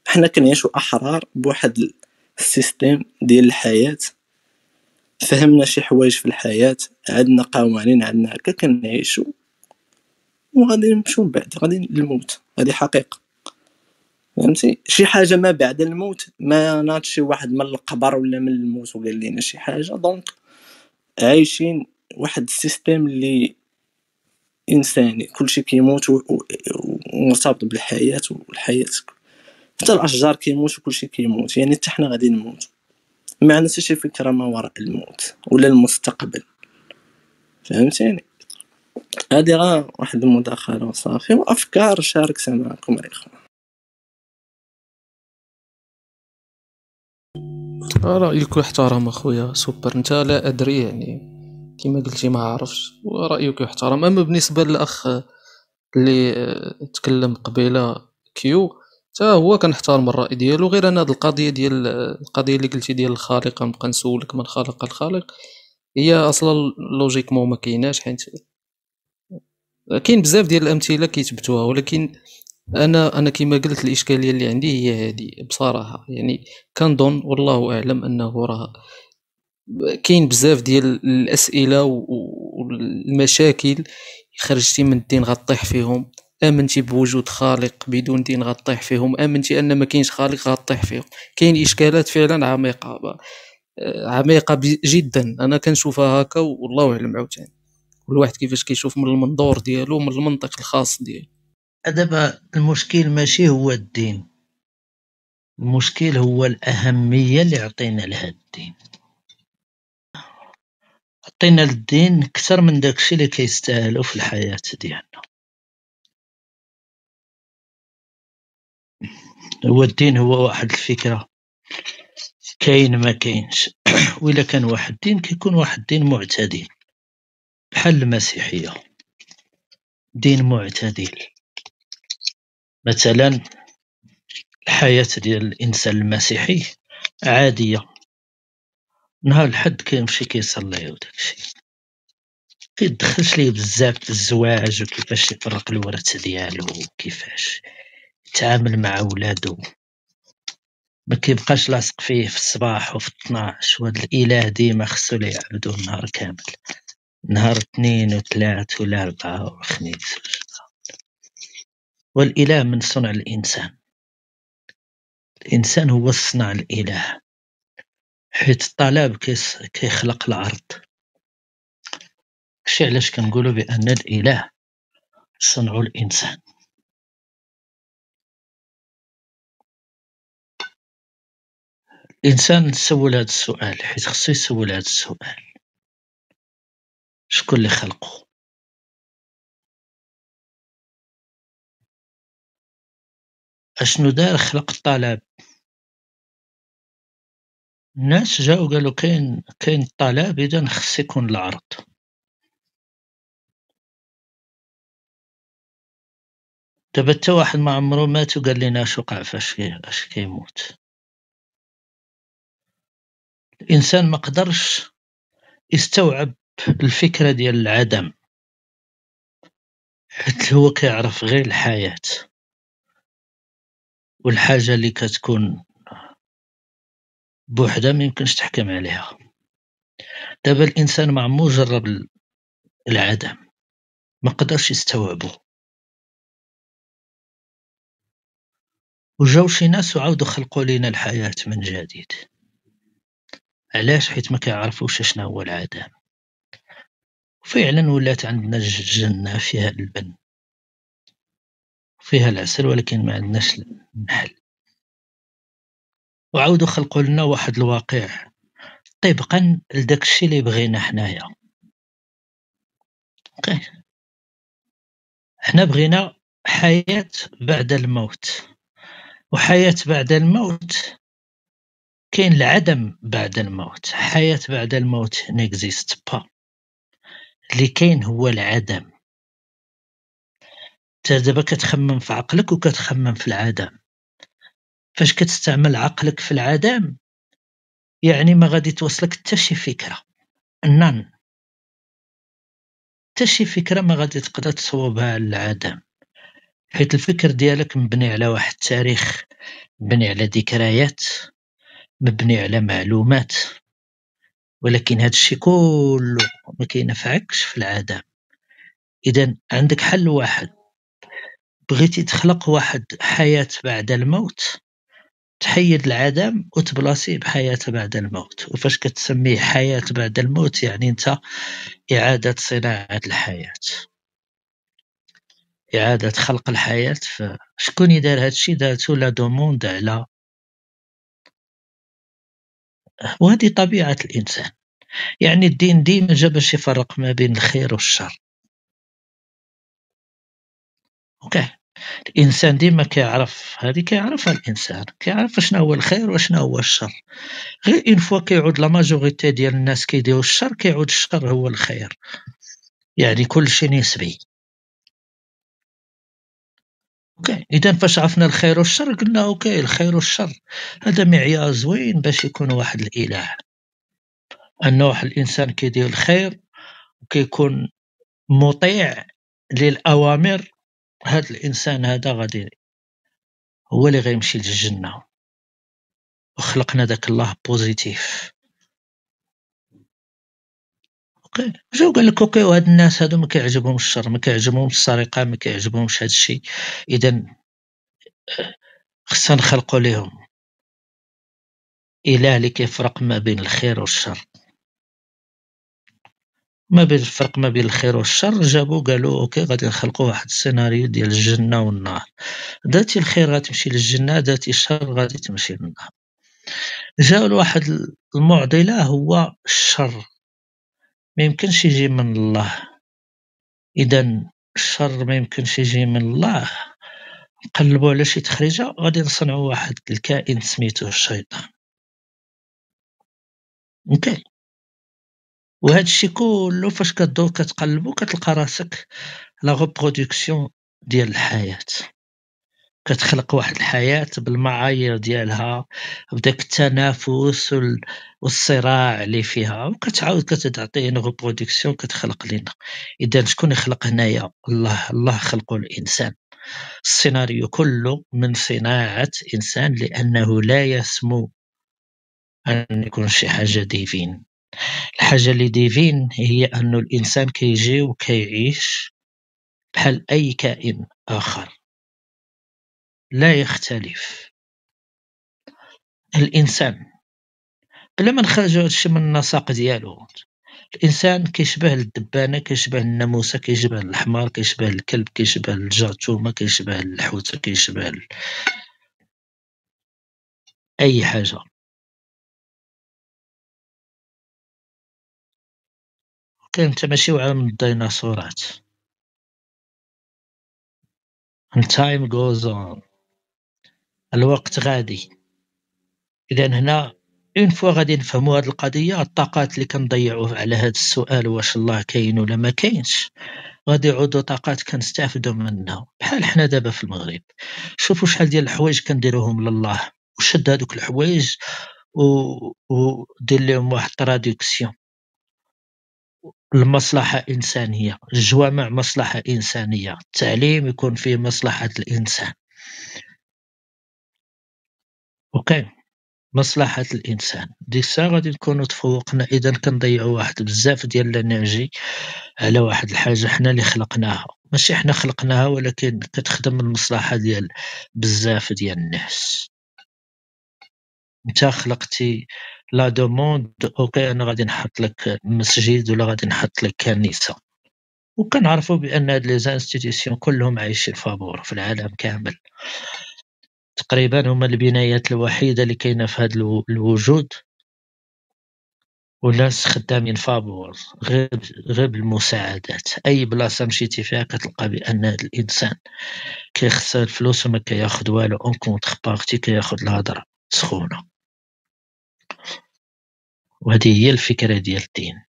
حنا كنعيشو أحرار بواحد ال système ديال الحياة. فهمنا شي حوايج في الحياة عندنا قوانين عندنا هكا كنعيشو وغادي نمشيو من بعد غادي للموت. هذه حقيقة. فهمتي؟ شي حاجة ما بعد الموت ما ناض شي واحد من القبر ولا من الموت وقال لنا شي حاجة. donc عايشين واحد ال système اللي إنساني. كلشي كيموت ومرتبط بالحياة والحياة. حتى الأشجار كيموت وكلشي كيموت. يعني حتى حنا غادي نموت. ما عندنا شي فكرة ما وراء الموت ولا المستقبل. فهمتيني؟ هادي غا واحد المداخلة وصافي وأفكار شاركتها معكم الاخوان رأيك يحترم أخويا سوبر؟ أنت لا أدري يعني كما قلتي ما عرفش ورأيك يحترم. أما بالنسبة للأخ اللي تكلم قبيلة كيو حتى هو كنحترم الرأي ديالو. غير أنا هاد القضية ديال القضية اللي قلتي ديال الخالق غنبقى نسولك من خلق الخالق. هي أصلا logiquement ما كايناش حيت كاين بزاف ديال الامثله كيثبتوها ولكن أنا أنا كما قلت الإشكالية اللي عندي هي هذه بصراحة. يعني كنظن والله أعلم أنه راه كاين بزاف ديال الأسئلة والمشاكل خرجتي من الدين غطيح فيهم آمنتي بوجود خالق بدون دين غطيح فيهم آمنتي أن ما كاينش خالق غطيح فيهم. كاين إشكالات فعلا عميقة عميقة جدا. أنا كنشوفها هكا والله أعلم عاوتاني. كل واحد كيفاش كيشوف من المنظور ديالو من المنطق الخاص ديالو. دابا المشكل ماشي هو الدين. المشكل هو الأهمية اللي عطينا لهذا الدين. عطينا للدين أكثر من داكشي اللي كيستاهلو في الحياة ديالنا. هو الدين هو واحد الفكرة. كاين ما كاينش. وإلا كان واحد الدين كيكون واحد الدين معتدل. بحال المسيحية. دين معتدل. مثلا الحياة ديال الإنسان المسيحي عادية. نهار الحد كيمشي كيصلي وداكشي كيدخلش ليه بزاف في الزواج وكيفاش يفرق الورث ديالو وكيفاش يتعامل مع ولادو. ما كيبقاش لاصق فيه في الصباح وفي 12 وهاد الإله ديما خصو ليه يعبدو النهار كامل. نهار اثنين وثلاث ولا أربعة وخميس والإله من صنع الإنسان. الإنسان هو صنع الإله. حيت الطلب كيخلق العرض شي علاش كنقولوا بأن الإله صنع الإنسان. الإنسان سول هذا السؤال حيت خصو يسول هذا السؤال. شكون اللي خلقو؟ أشنو دار خلق الطلب؟ الناس جاو قالوا كاين كاين الطلب اذا خص يكون العرض. دابا حتى واحد ما عمرو مات وقال لنا أش وقع فاش أش كيموت؟ الإنسان ما قدرش يستوعب الفكرة ديال العدم. حيت هو كيعرف غير الحياة. والحاجة اللي كتكون بوحدها ميمكنش تحكم عليها. دابا الإنسان ما عمرو جرب العدم. ما قدرش يستوعبو. وجاو شي ناس وعاودو خلقوا لينا الحياة من جديد. علاش؟ حيت ما كيعرفوش شنو هو العدم. فعلا ولات عندنا الجنة فيها اللبن فيها العسل ولكن ما عندناش النحل. وعاودو خلقوا لنا واحد الواقع طبقا لداك الشيء اللي بغينا حنايا. حنا بغينا حياة بعد الموت. وحياة بعد الموت كاين العدم بعد الموت. حياة بعد الموت n'existe pas. اللي كاين هو العدم. انت دابا كتخمم في عقلك وكتخمم في العدم. فاش كتستعمل عقلك في العدم يعني ما غادي توصلك حتى شي فكرة. نان حتى شي فكرة ما غادي تقدر تصوبها على العدم حيت الفكر ديالك مبني على واحد التاريخ مبني على ذكريات مبني على معلومات. ولكن هذا الشيء كله ما كينفعكش في العدم إذا عندك حل واحد. بغيتي تخلق واحد حياة بعد الموت تحيد العدم وتبلاصيه بحياة بعد الموت. وفاش كتسميه حياة بعد الموت يعني أنت إعادة صناعة الحياة. إعادة خلق الحياة. شكون يدار هادشي دارتو la demande على وهذه طبيعة الإنسان. يعني الدين ديما جا باش يفرق ما بين الخير والشر. أوكي الإنسان ديما كيعرف هذه كيعرفها الإنسان. كيعرف شنو هو الخير وشنو هو الشر. غير une fois كيعود la majorité ديال الناس كيديروا الشر كيعود الشر هو الخير. يعني كل شيء نسبي. أوكي. إذا فاش عرفنا الخير والشر قلنا أوكي الخير والشر. هذا معيار زوين باش يكون واحد الإله. أن واحد الإنسان كيدير الخير وكيكون مطيع للأوامر هاد الإنسان هذا غادي هو اللي غيمشي للجنة. وخلقنا داك الله positif جاو قال لك أوكي وهاد الناس هادو ما كيعجبهمش الشر ما كيعجبهمش السرقة ما كيعجبهمش هاد الشيء. اذا خصنا نخلقوا لهم إله اللي كيفرق ما بين الخير والشر. ما بين الفرق ما بين الخير والشر جابوا قالوا أوكي غادي نخلقوا واحد السيناريو ديال الجنة والنار. ذاتي الخير غتمشي للجنة ذاتي الشر غادي تمشي للنار. جاء واحد المعضلة هو الشر. ما يمكنش يجي من الله. اذا الشر ما يمكنش يجي من الله. نقلبوا على شي تخريجه غادي نصنعوا واحد الكائن سميتو الشيطان. أوكي. وهذا الشيء كله فاش كدور كتقلبو كتلقى راسك la reproduction ديال الحياة. كتخلق واحد الحياة بالمعايير ديالها بداك التنافس والصراع اللي فيها وكتعاود كتعطي une reproduction كتخلق لنا إذا شكون يخلق هنايا؟ الله الله خلق الإنسان. السيناريو كله من صناعة إنسان لأنه لا يسمو أن يكون شي حاجة divin الحاجة اللي ديفين هي أن الإنسان كيجي وكيعيش بحال أي كائن آخر. لا يختلف. الإنسان بلا ما نخرجو هادشي من النسق ديالو الإنسان كيشبه الدبانة كيشبه الناموسة كيشبه الحمار كيشبه الكلب كيشبه الجرثومة كيشبه الحوته كيشبه أي حاجة. أنت ماشي من الديناصورات. And time goes on. الوقت غادي. اذا هنا اون فوا غادي نفهموا هذه القضية الطاقات اللي كنضيعوا على هذا السؤال واش الله كاين ولا ما كاينش. غادي يعودوا طاقات كنستافدوا منها. بحال حنا دابا في المغرب. شوفوا شحال ديال الحوايج كنديروهم لله. وشد هذوك الحوايج ودير لهم واحد traduction المصلحة إنسانية. الجوامع مصلحة إنسانية. التعليم يكون فيه مصلحة الإنسان. أوكي مصلحة الإنسان. ديك الساعة غادي نكونو تفوقنا. إذا كنضيعو واحد بزاف ديال ال énergie على واحد الحاجة حنا اللي خلقناها. ماشي حنا خلقناها ولكن كتخدم المصلحة ديال بزاف ديال الناس. انت خلقتي la demande أوكي أنا غادي نحط لك مسجد ولا غادي نحط لك كنيسة. وكنعرفوا بأن هاد les institutions كلهم عايشين فابور في العالم كامل. تقريبا هما البنايات الوحيدة اللي كاينة في هذا الوجود. والناس خدامين فابور غير غير بالمساعدات. أي بلاصة مشيتي فيها كتلقى بأن هذا الإنسان كيخسر الفلوس وما كياخذ والو. en contrepartie كياخذ الهضرة سخونة. وهذه هي الفكرة ديال الدين.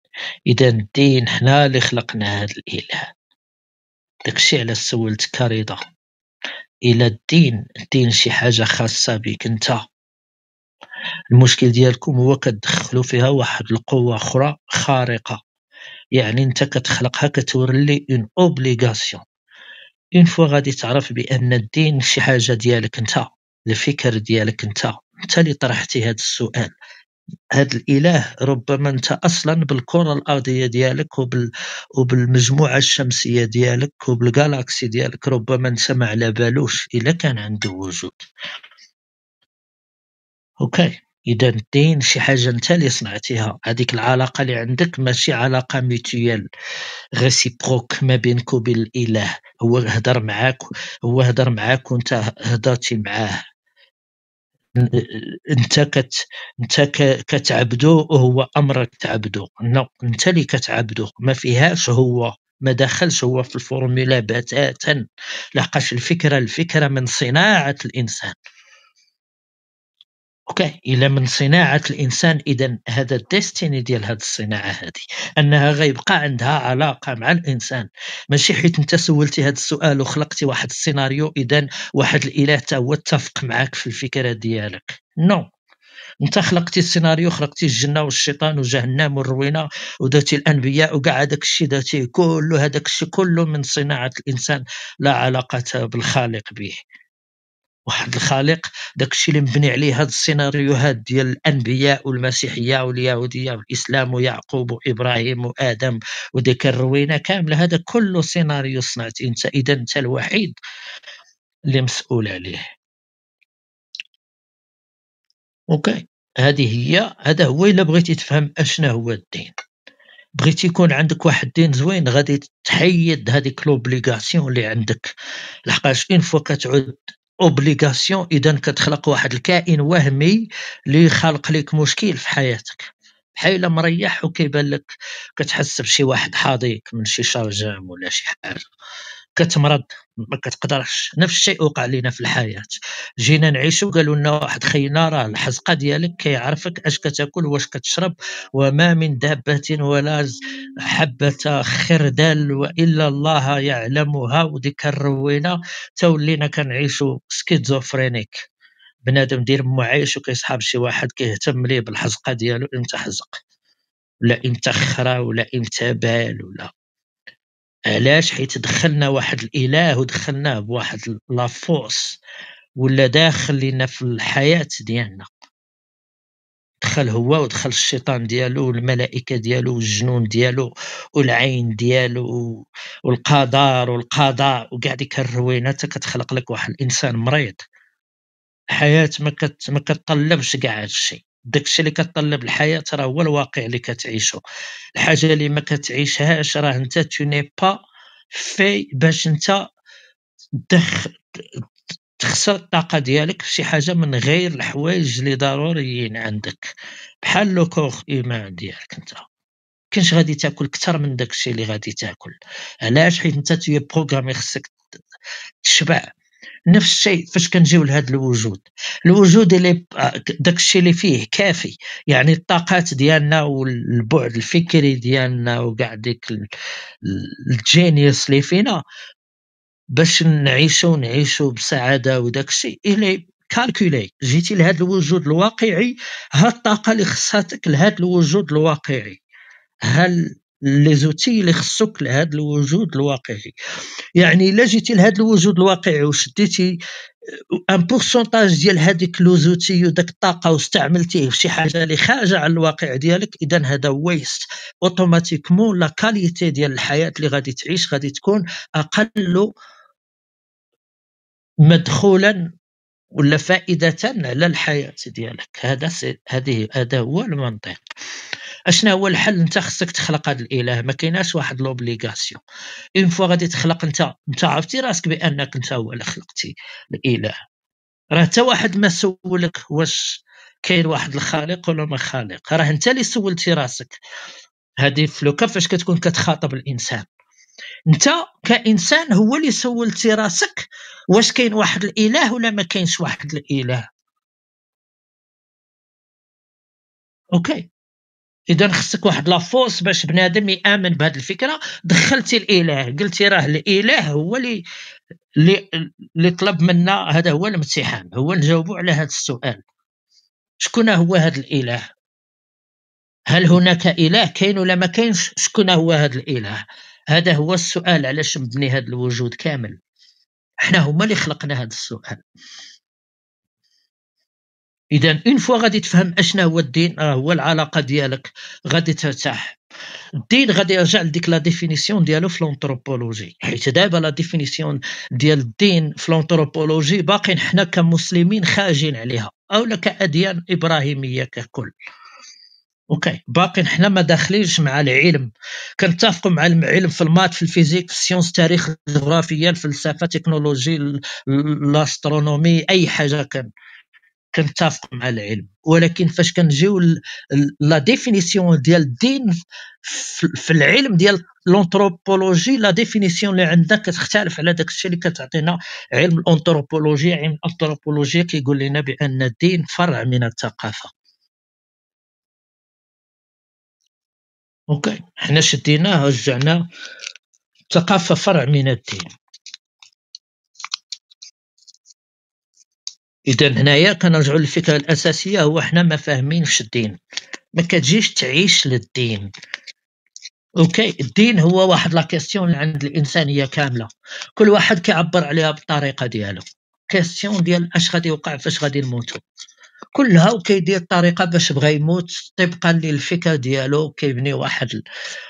إذا الدين حنا اللي خلقنا هذا الإله. داكشي علاش سولتك رضا إلى الدين. الدين شي حاجة خاصة بك أنت. المشكل ديالكم هو كتدخلوا فيها واحد القوة أخرى خارقة. يعني أنت كتخلقها كتوري une obligation une fois غادي تعرف بأن الدين شي حاجة ديالك أنت الفكر ديالك أنت. أنت اللي طرحتي هذا السؤال. هذا الإله ربما أنت أصلا بالكرة الأرضية ديالك وبال وبالمجموعة الشمسية ديالك وبال galaxie ديالك ربما أنت ما على بالوش إلا كان عنده وجود. أوكي اذا الدين شي حاجة أنت اللي صنعتيها. هذيك العلاقة اللي عندك ماشي علاقة mutuelle réciproque ما بينك وبين الإله. هو هدر معاك هو هدر معاك وأنت هدرتي معاه. انت كت انت كتعبدو وهو أمرك تعبدو. non انت اللي كتعبدو. ما فيهاش هو؟ ما دخلش هو في الفورمولا بتاتا لحقاش الفكرة الفكرة من صناعة الإنسان. أوكي إلى من صناعة الإنسان اذا هذا ال destinée ديال هذه الصناعة هذه أنها غيبقى عندها علاقة مع الإنسان. ماشي حيت أنت سولتي هذا السؤال وخلقتي واحد السيناريو اذا واحد الاله تا هو اتفق معك في الفكرة ديالك. non. non. أنت خلقتي السيناريو خلقتي الجنة والشيطان وجهنم والروينة ودرتي الأنبياء وكاع هذاك الشيء درتيه كله هذاك الشيء كله من صناعة الإنسان لا علاقة بالخالق به. واحد الخالق داكشي اللي مبني عليه هاد السيناريوهات ديال الأنبياء والمسيحية واليهودية والاسلام ويعقوب وإبراهيم وآدم وديك الروينة كاملة. هذا كله سيناريو صنعتي انت إذا انت الوحيد اللي مسؤول عليه. أوكي. هذه هي هذا هو إلا بغيتي تفهم اشنا هو الدين. بغيتي يكون عندك واحد الدين زوين غادي تحيد هذيك l'obligation اللي عندك. لحقاش une fois كتعود obligation اذا كتخلق واحد الكائن وهمي اللي خالق لك مشكل في حياتك. بحال مريح وكيبان لك كتحس بشي واحد حاضيك من شي شرجم ولا شي حاجة. كتمرض ما كتقدرش. نفس الشيء وقع لنا في الحياة. جينا نعيشوا قالوا لنا واحد خينا راه الحزقة ديالك كيعرفك اش كتاكل واش كتشرب وما من دابة ولا حبة خردل وإلا الله يعلمها. وديك الروينة تولينا كنعيشوا schizophrénique. بنادم دير معايش وكيصحاب شي واحد كيهتم ليه بالحزقة ديالو إمتى حزق ولا إمتى خرا ولا إمتى بال ولا علاش حيت دخلنا واحد الإله ودخلناه بواحد la force ولا داخل لينا في الحياة ديالنا. دخل هو ودخل الشيطان ديالو والملائكة ديالو والجنون ديالو والعين ديالو والقدر والقضاء وكاع ديك الروينه كتخلق لك واحد الإنسان مريض. الحياة ما كت ما كتطلبش كاع هذا الشيء داكشي اللي كتطلب الحياة راه هو الواقع اللي كتعيشو. الحاجة اللي ما كتعيشهاش راه انت tu n'es pas fait باش انت تدخل تخسر الطاقة ديالك في شي حاجة من غير الحوايج اللي ضروريين عندك. بحال le corps humain ديالك انت. كنش غادي تاكل أكثر من داكشي اللي غادي تاكل. علاش؟ حيت انت t'es programmé خصك تشبع. نفس الشيء فاش كنجيو لهذا الوجود. الوجود اللي داك الشيء اللي فيه كافي. يعني الطاقات ديالنا والبعد الفكري ديالنا وكاع ديك الجينيوس اللي فينا باش نعيشو نعيشو بسعادة وداك الشيء. إلي كالكولي جيتي لهذا الوجود الواقعي ها الطاقة اللي خصاتك لهذا الوجود الواقعي. هل لي زوتي اللي خصك لهذا الوجود الواقعي. يعني إلا جيتي لهذا الوجود الواقعي وشديتي ان بورسونتاج ديال هذيك لوزوتي وداك الطاقة واستعملتيه في شي حاجة اللي خارجة على الواقع ديالك اذا هذا ويست automatiquement la qualité ديال الحياة اللي غادي تعيش غادي تكون أقل مدخولا ولا فائدة على الحياة ديالك. هذا هذه هذا هو المنطق. أشنا هو الحل؟ أنت خصك تخلق هذا الإله ما كايناش واحد l'obligation une fois غادي تخلق أنت أنت عرفتي راسك بأنك أنت هو اللي خلقتي الإله. راه حتى واحد ما سولك واش كاين واحد الخالق ولا ما خالق. راه أنت اللي سولتي راسك. هذه فلوكا فاش كتكون كتخاطب الإنسان. أنت كإنسان هو اللي سولتي راسك واش كاين واحد الإله ولا ما كاينش واحد الإله. أوكي. اذا خصك واحد la force باش بنادم يآمن بهذه الفكرة. دخلتي الإله قلتي راه الإله هو اللي اللي طلب منا هذا هو الامتحان هو نجاوبوا على هذا السؤال. شكون هو هذا الإله؟ هل هناك إله كاين ولا ما كاينش؟ شكون هو هذا الإله؟ هذا هو السؤال علاش مبني هذا الوجود كامل؟ إحنا هما اللي خلقنا هذا السؤال. إذا une fois غادي تفهم أشنا هو الدين راه هو العلاقة ديالك غادي ترتاح. الدين غادي يرجع لديك la définition ديالو في l'anthropologie حيت دابا la définition ديال الدين في l'anthropologie باقيين حنا كمسلمين خارجين عليها أو كأديان إبراهيمية ككل. أوكي باقي حنا ما داخلينش مع العلم. كنتفقوا مع العلم في ال maths في ال physique في ال science تاريخ الجغرافيا الفلسفة تكنولوجي ال astronomie أي حاجة كان. كنتفق مع العلم. ولكن فاش كنجيو la définition ديال الدين في العلم ديال l'anthropologie la définition اللي عندك كتختلف على داك الشيء اللي كتعطينا علم الانثروبولوجي علم الانثروبولوجيا كيقول لنا بأن الدين فرع من الثقافة. أوكي حنا شديناه وزعناه الثقافة فرع من الدين. اذا هنايا كنرجعوا للفكرة الأساسية هو حنا ما فاهمينش الدين. ما كتجيش تعيش للدين. أوكي؟ الدين هو واحد la question عند الإنسانية كاملة. كل واحد كيعبر عليها بالطريقة ديالو. question ديال أش غادي يوقع فاش غادي نموتوا كلها وكيدير الطريقة باش بغى يموت طبقا للفكر ديالو كيبني واحد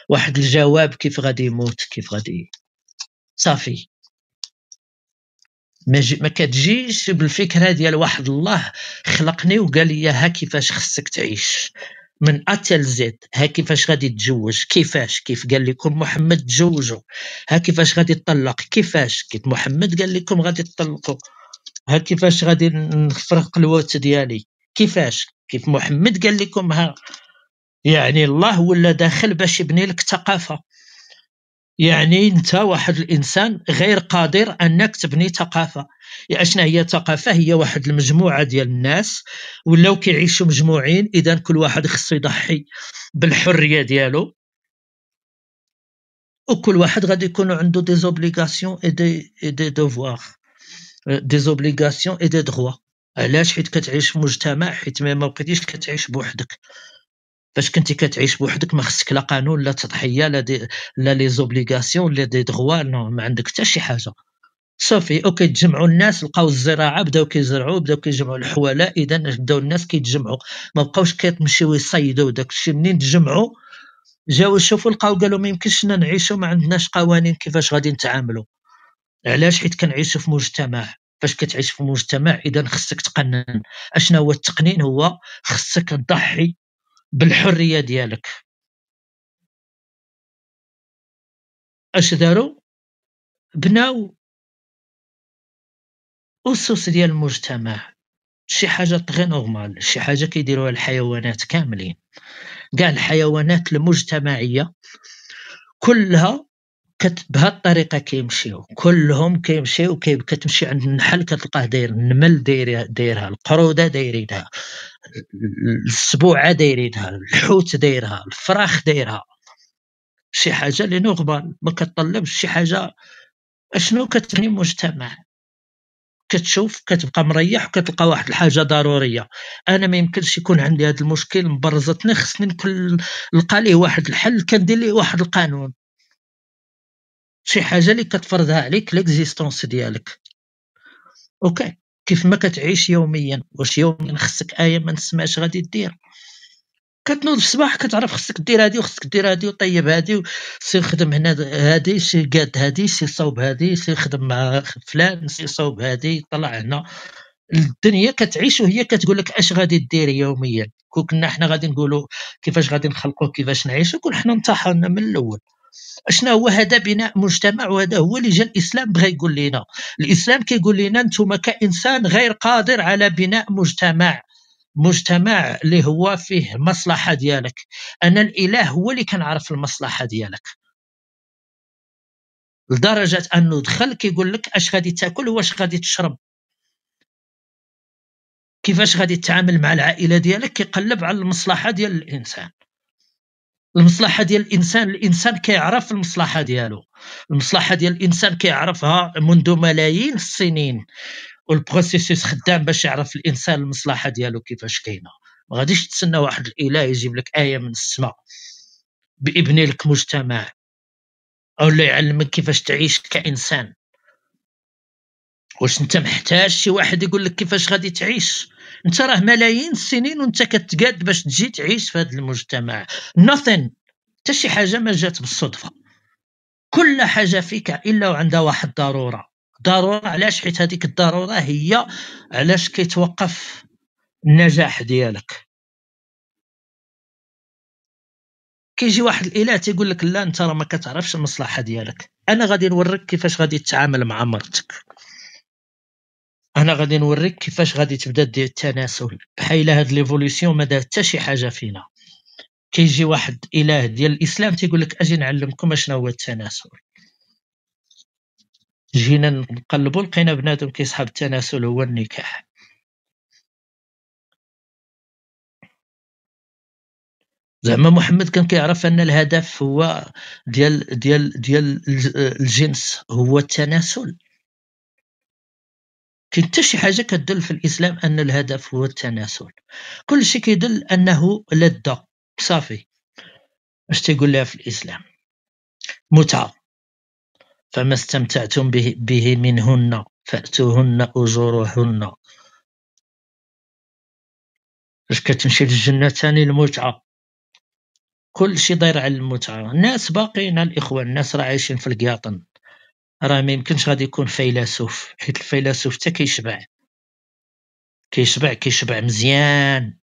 واحد الجواب كيف غادي يموت كيف غادي صافي. ما, ما كتجيش بالفكرة ديال واحد الله خلقني وقال لي ها كيفاش خصك تعيش. من اتل زد ها كيفاش غادي تتزوج كيفاش؟ كيف قال لكم محمد تزوجوا ها كيفاش غادي تطلق؟ كيفاش؟ كيف محمد قال لكم غادي تطلقوا ها كيفاش غادي نفرق الورث ديالي؟ كيفاش؟ كيف محمد قال لكم ها؟ يعني الله ولا داخل باش يبني لك ثقافة. يعني انت واحد الإنسان غير قادر أنك تبني ثقافة. يعني شنو هي ثقافة؟ هي واحد المجموعة ديال الناس ولاو كيعيشوا مجموعين إذا كل واحد خصو يضحي بالحرية ديالو. وكل واحد غادي يكون عنده des obligations et des et des devoirs des obligations et des droits علاش؟ حيت كتعيش في مجتمع حيت ما بقيتيش كتعيش بوحدك. فاش كنتي كتعيش بوحدك ما خصك لا قانون لا تضحية لا des لا les obligations لا des droits non ما عندك حتى شي حاجة. صافي أوكي تجمعوا الناس لقاو الزراعة بداو كيزرعوا بداو كيجمعوا الحوالة إذا بداو الناس كيتجمعوا. ما بقاوش كيمشيو يصيدوا داك الشيء منين تجمعوا جاو يشوفوا لقاو قالوا ما يمكنش نعيشوا ما عندناش قوانين كيفاش غادي نتعاملوا. علاش؟ حيت كنعيشوا في مجتمع. فاش كتعيش في مجتمع إذا خصك تقنن. اشنا هو التقنين؟ هو خصك تضحي بالحرية ديالك. أش داروا؟ بناو أسس ديال المجتمع. شي حاجة très normale شي حاجة كيديروها الحيوانات كاملين. كاع الحيوانات المجتمعية كلها كت بهذه الطريقة كيمشيو كلهم كيمشيو كي كتمشي عند النحل كتلقاه داير النمل داير دايرها القرودة دايرينها السبوعة دايرينها الحوت دايرها الفراخ دايرها. شي حاجة اللي normal ما كتطلبش شي حاجة. أشنو؟ كتبني مجتمع. كتشوف كتبقى مريح وكتلقى واحد الحاجة ضرورية. أنا ما يمكنش يكون عندي هذا المشكل مبرزتني خصني نكون نلقى ليه واحد الحل كندير ليه واحد القانون. شي حاجة اللي كتفرضها عليك l'existence ديالك. أوكي كيف ما كتعيش يوميا واش يوميا خصك آية ما نسمعش غادي دير. كتنوض في الصباح كتعرف خصك دير هادي وخصك دير هادي وطيب هادي سير خدم هنا هادي سير قاد هادي سير صوب هادي سير خدم مع فلان سير صوب هادي طلع هنا. الدنيا كتعيش وهي كتقول لك أش غادي دير يوميا. كون كنا حنا غادي نقولوا كيفاش غادي نخلقوا كيفاش نعيشوا كون حنا انتحرنا من الأول. اشنا هو هذا بناء مجتمع وهذا هو اللي جا الإسلام بغى يقول لنا الإسلام كيقول لنا أنتم كإنسان غير قادر على بناء مجتمع مجتمع اللي هو فيه مصلحة ديالك. أنا الإله هو اللي كنعرف المصلحة ديالك. لدرجة انه دخل كيقول لك أش غادي تأكل وأش غادي تشرب. كيفاش غادي تتعامل مع العائلة ديالك كيقلب على المصلحة ديال الإنسان. المصلحة ديال الإنسان الإنسان كيعرف المصلحة ديالو. المصلحة ديال الإنسان كيعرفها منذ ملايين السنين. والبروسيسوس خدام باش يعرف الإنسان المصلحة ديالو كيفاش كاينة. ما غاديش تسنى واحد الإله يجيب لك آية من السماء بيبني لك مجتمع. أو لا يعلمك كيفاش تعيش كإنسان. واش انت محتاج شي واحد يقول لك كيفاش غادي تعيش؟ انت راه ملايين السنين وانت كتقاد باش تجي تعيش في هذا المجتمع. Nothing. حتى شي حاجة ما جات بالصدفة. كل حاجة فيك إلا وعندها واحد الضروره ضرورة علاش؟ حيت هذيك الضرورة هي علاش كيتوقف النجاح ديالك. كيجي واحد الإله تيقول لك لا انت راه ما كتعرفش المصلحة ديالك. أنا غادي نوريك كيفاش غادي تتعامل مع مرتك. أنا غادي نوريك كيفاش غادي تبدأ دير التناسل. بحال هاد l'évolution ما دار حتى شي حاجة فينا. كيجي واحد إله ديال الإسلام تيقول لك أجي نعلمكم شنو هو التناسل. جينا نقلبوا لقينا بنادم كيصحاب التناسل هو النكاح. زعما محمد كان كيعرف أن الهدف هو ديال ديال ديال الجنس هو التناسل. كاين حتى شي حاجة كتدل في الإسلام أن الهدف هو التناسل. كل شيء كيدل أنه لذه صافي. أش تيقول لها في الإسلام؟ متعه فما استمتعتم به, به منهن. فأتوهن أجورهن. أش كتمشي للجنة ثاني المتعة. كل شيء داير على المتعة. الناس باقيين الاخوان الناس راه عايشين في القياطن. راه ما يمكنش غادي يكون فيلسوف حيت الفيلسوف حتى كيشبع. كيشبع كيشبع مزيان.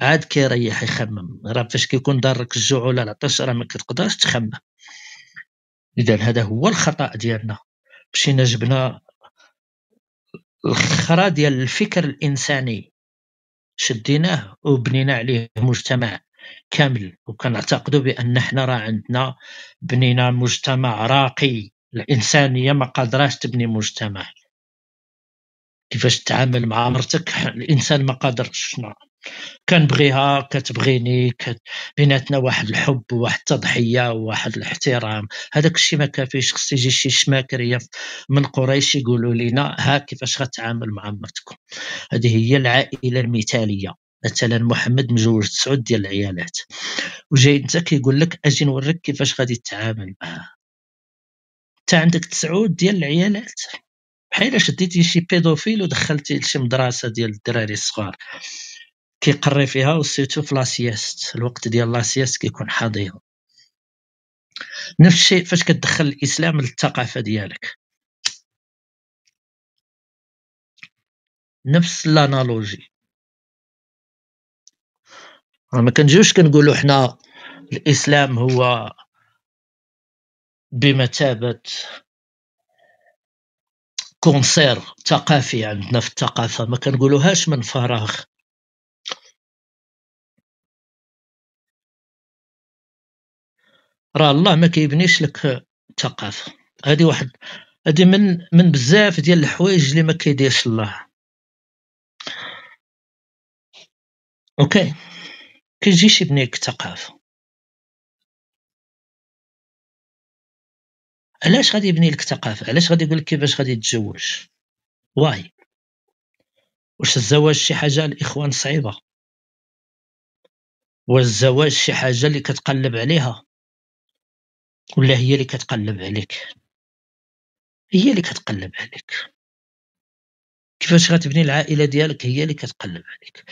عاد كيريح يخمم. راه فاش كيكون دارك الجوع ولا العطش راه ما كتقدرش تخمم. إذا هذا هو الخطأ ديالنا. مشينا جبنا الخرا ديال الفكر الإنساني. شديناه وبنينا عليه مجتمع كامل. وكنعتقدوا بأن حنا راه عندنا بنينا مجتمع راقي. الانسانيه ما قادراش تبني مجتمع. كيفاش تتعامل مع مرتك الإنسان ما قادرش كنبغيها كتبغيني كت... بيناتنا واحد الحب وواحد التضحية وواحد الاحترام. هذاك الشيء ما كافيش. خص يجي شي شماكريه من قريش يقولوا لنا ها كيفاش غتعامل مع مرتكم هذه هي العائلة المثالية. مثلا محمد مجوج تسعود ديال العيالات. وجاي انت كيقول لك أجي نوريك كيفاش غادي تتعامل معها انت عندك تسعود ديال العيالات. بحال شديتي شي pédophile ودخلتي لشي مدرسة ديال الدراري الصغار كيقري فيها وسيتو في لاسياست الوقت ديال لاسياست كيكون حاضيها نفس الشيء فاش كتدخل الإسلام للثقافة ديالك. نفس ال analogie. ما كنجيوش كنقولوا حنا الإسلام هو بمثابه كونسير ثقافي عندنا في الثقافة. ما كنقولوهاش من فراغ. راه الله ما كيبنيش لك ثقافة. هذه واحد هذه من من بزاف ديال الحوايج اللي ما كيديرش الله. okay. كيجيش يبني لك ثقافة. علاش غادي يبني لك ثقافة؟ علاش غادي يقول لك كيفاش غادي تتزوج واي واش الزواج شي حاجة الاخوان صعيبة؟ والزواج شي حاجة اللي كتقلب عليها؟ ولا هي اللي كتقلب عليك؟ هي اللي كتقلب عليك. كيفاش غتبني العائلة ديالك هي اللي كتقلب عليك؟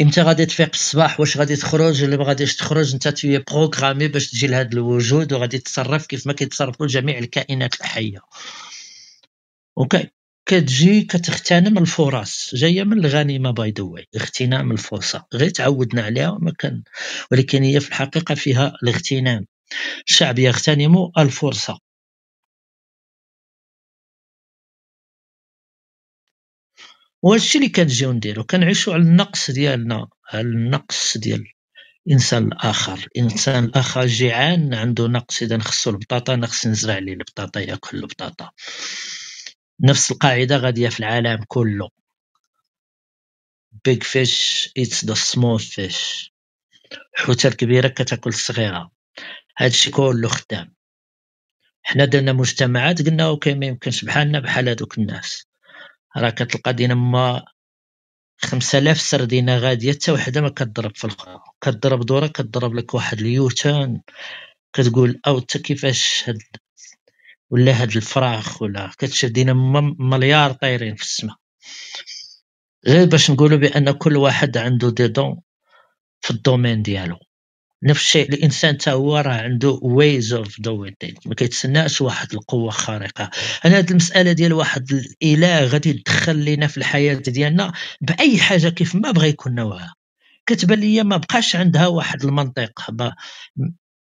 إمتى غادي تفيق الصباح واش غادي تخرج؟ ولا ما غاديش تخرج انت t'es programmé باش تجي لهذا الوجود وغادي تتصرف كيف ما كيتصرفوا جميع الكائنات الحية. okay كتجي كتغتنم الفرص. جاية من الغنيمة by the way اغتنام الفرصة. غير تعودنا عليها ما كان ولكن هي في الحقيقة فيها الاغتنام. الشعب يغتنم الفرصة. وهادشي اللي كنجيو نديرو كنعيشو على النقص ديالنا على النقص ديال الإنسان الآخر. الإنسان الآخر جيعان عنده نقص إذا خصو البطاطا أنا خصني نزرع ليه البطاطا ياكل البطاطا. نفس القاعدة غادية في العالم كله. Big fish eats the small fish. الحوته الكبيره كتاكل الصغيره هادشي كله خدام. حنا درنا مجتمعات قلنا أوكي ما يمكنش بحالنا بحال هادوك الناس. راه كتلقى دينما 5000 سردينه غادية حتى وحدة ما كتضرب في الاخرى كتضرب دورة كتضرب لك واحد ال U-turn. كتقول أو حتى كيفاش هاد ولا هاد الفراخ ولا كتشدينا مليار طايرين في السماء غير باش نقولوا بأن كل واحد عنده des dons في ال domaine ديالو. نفس الشيء الإنسان تا هو راه عنده ways of doing ما كيتسناش واحد القوة خارقة. أنا هاد المسألة ديال واحد الإله غادي يدخل لينا في الحياة ديالنا بأي حاجة كيف ما بغى يكون نوعها. كتبان ليا ما بقاش عندها واحد المنطق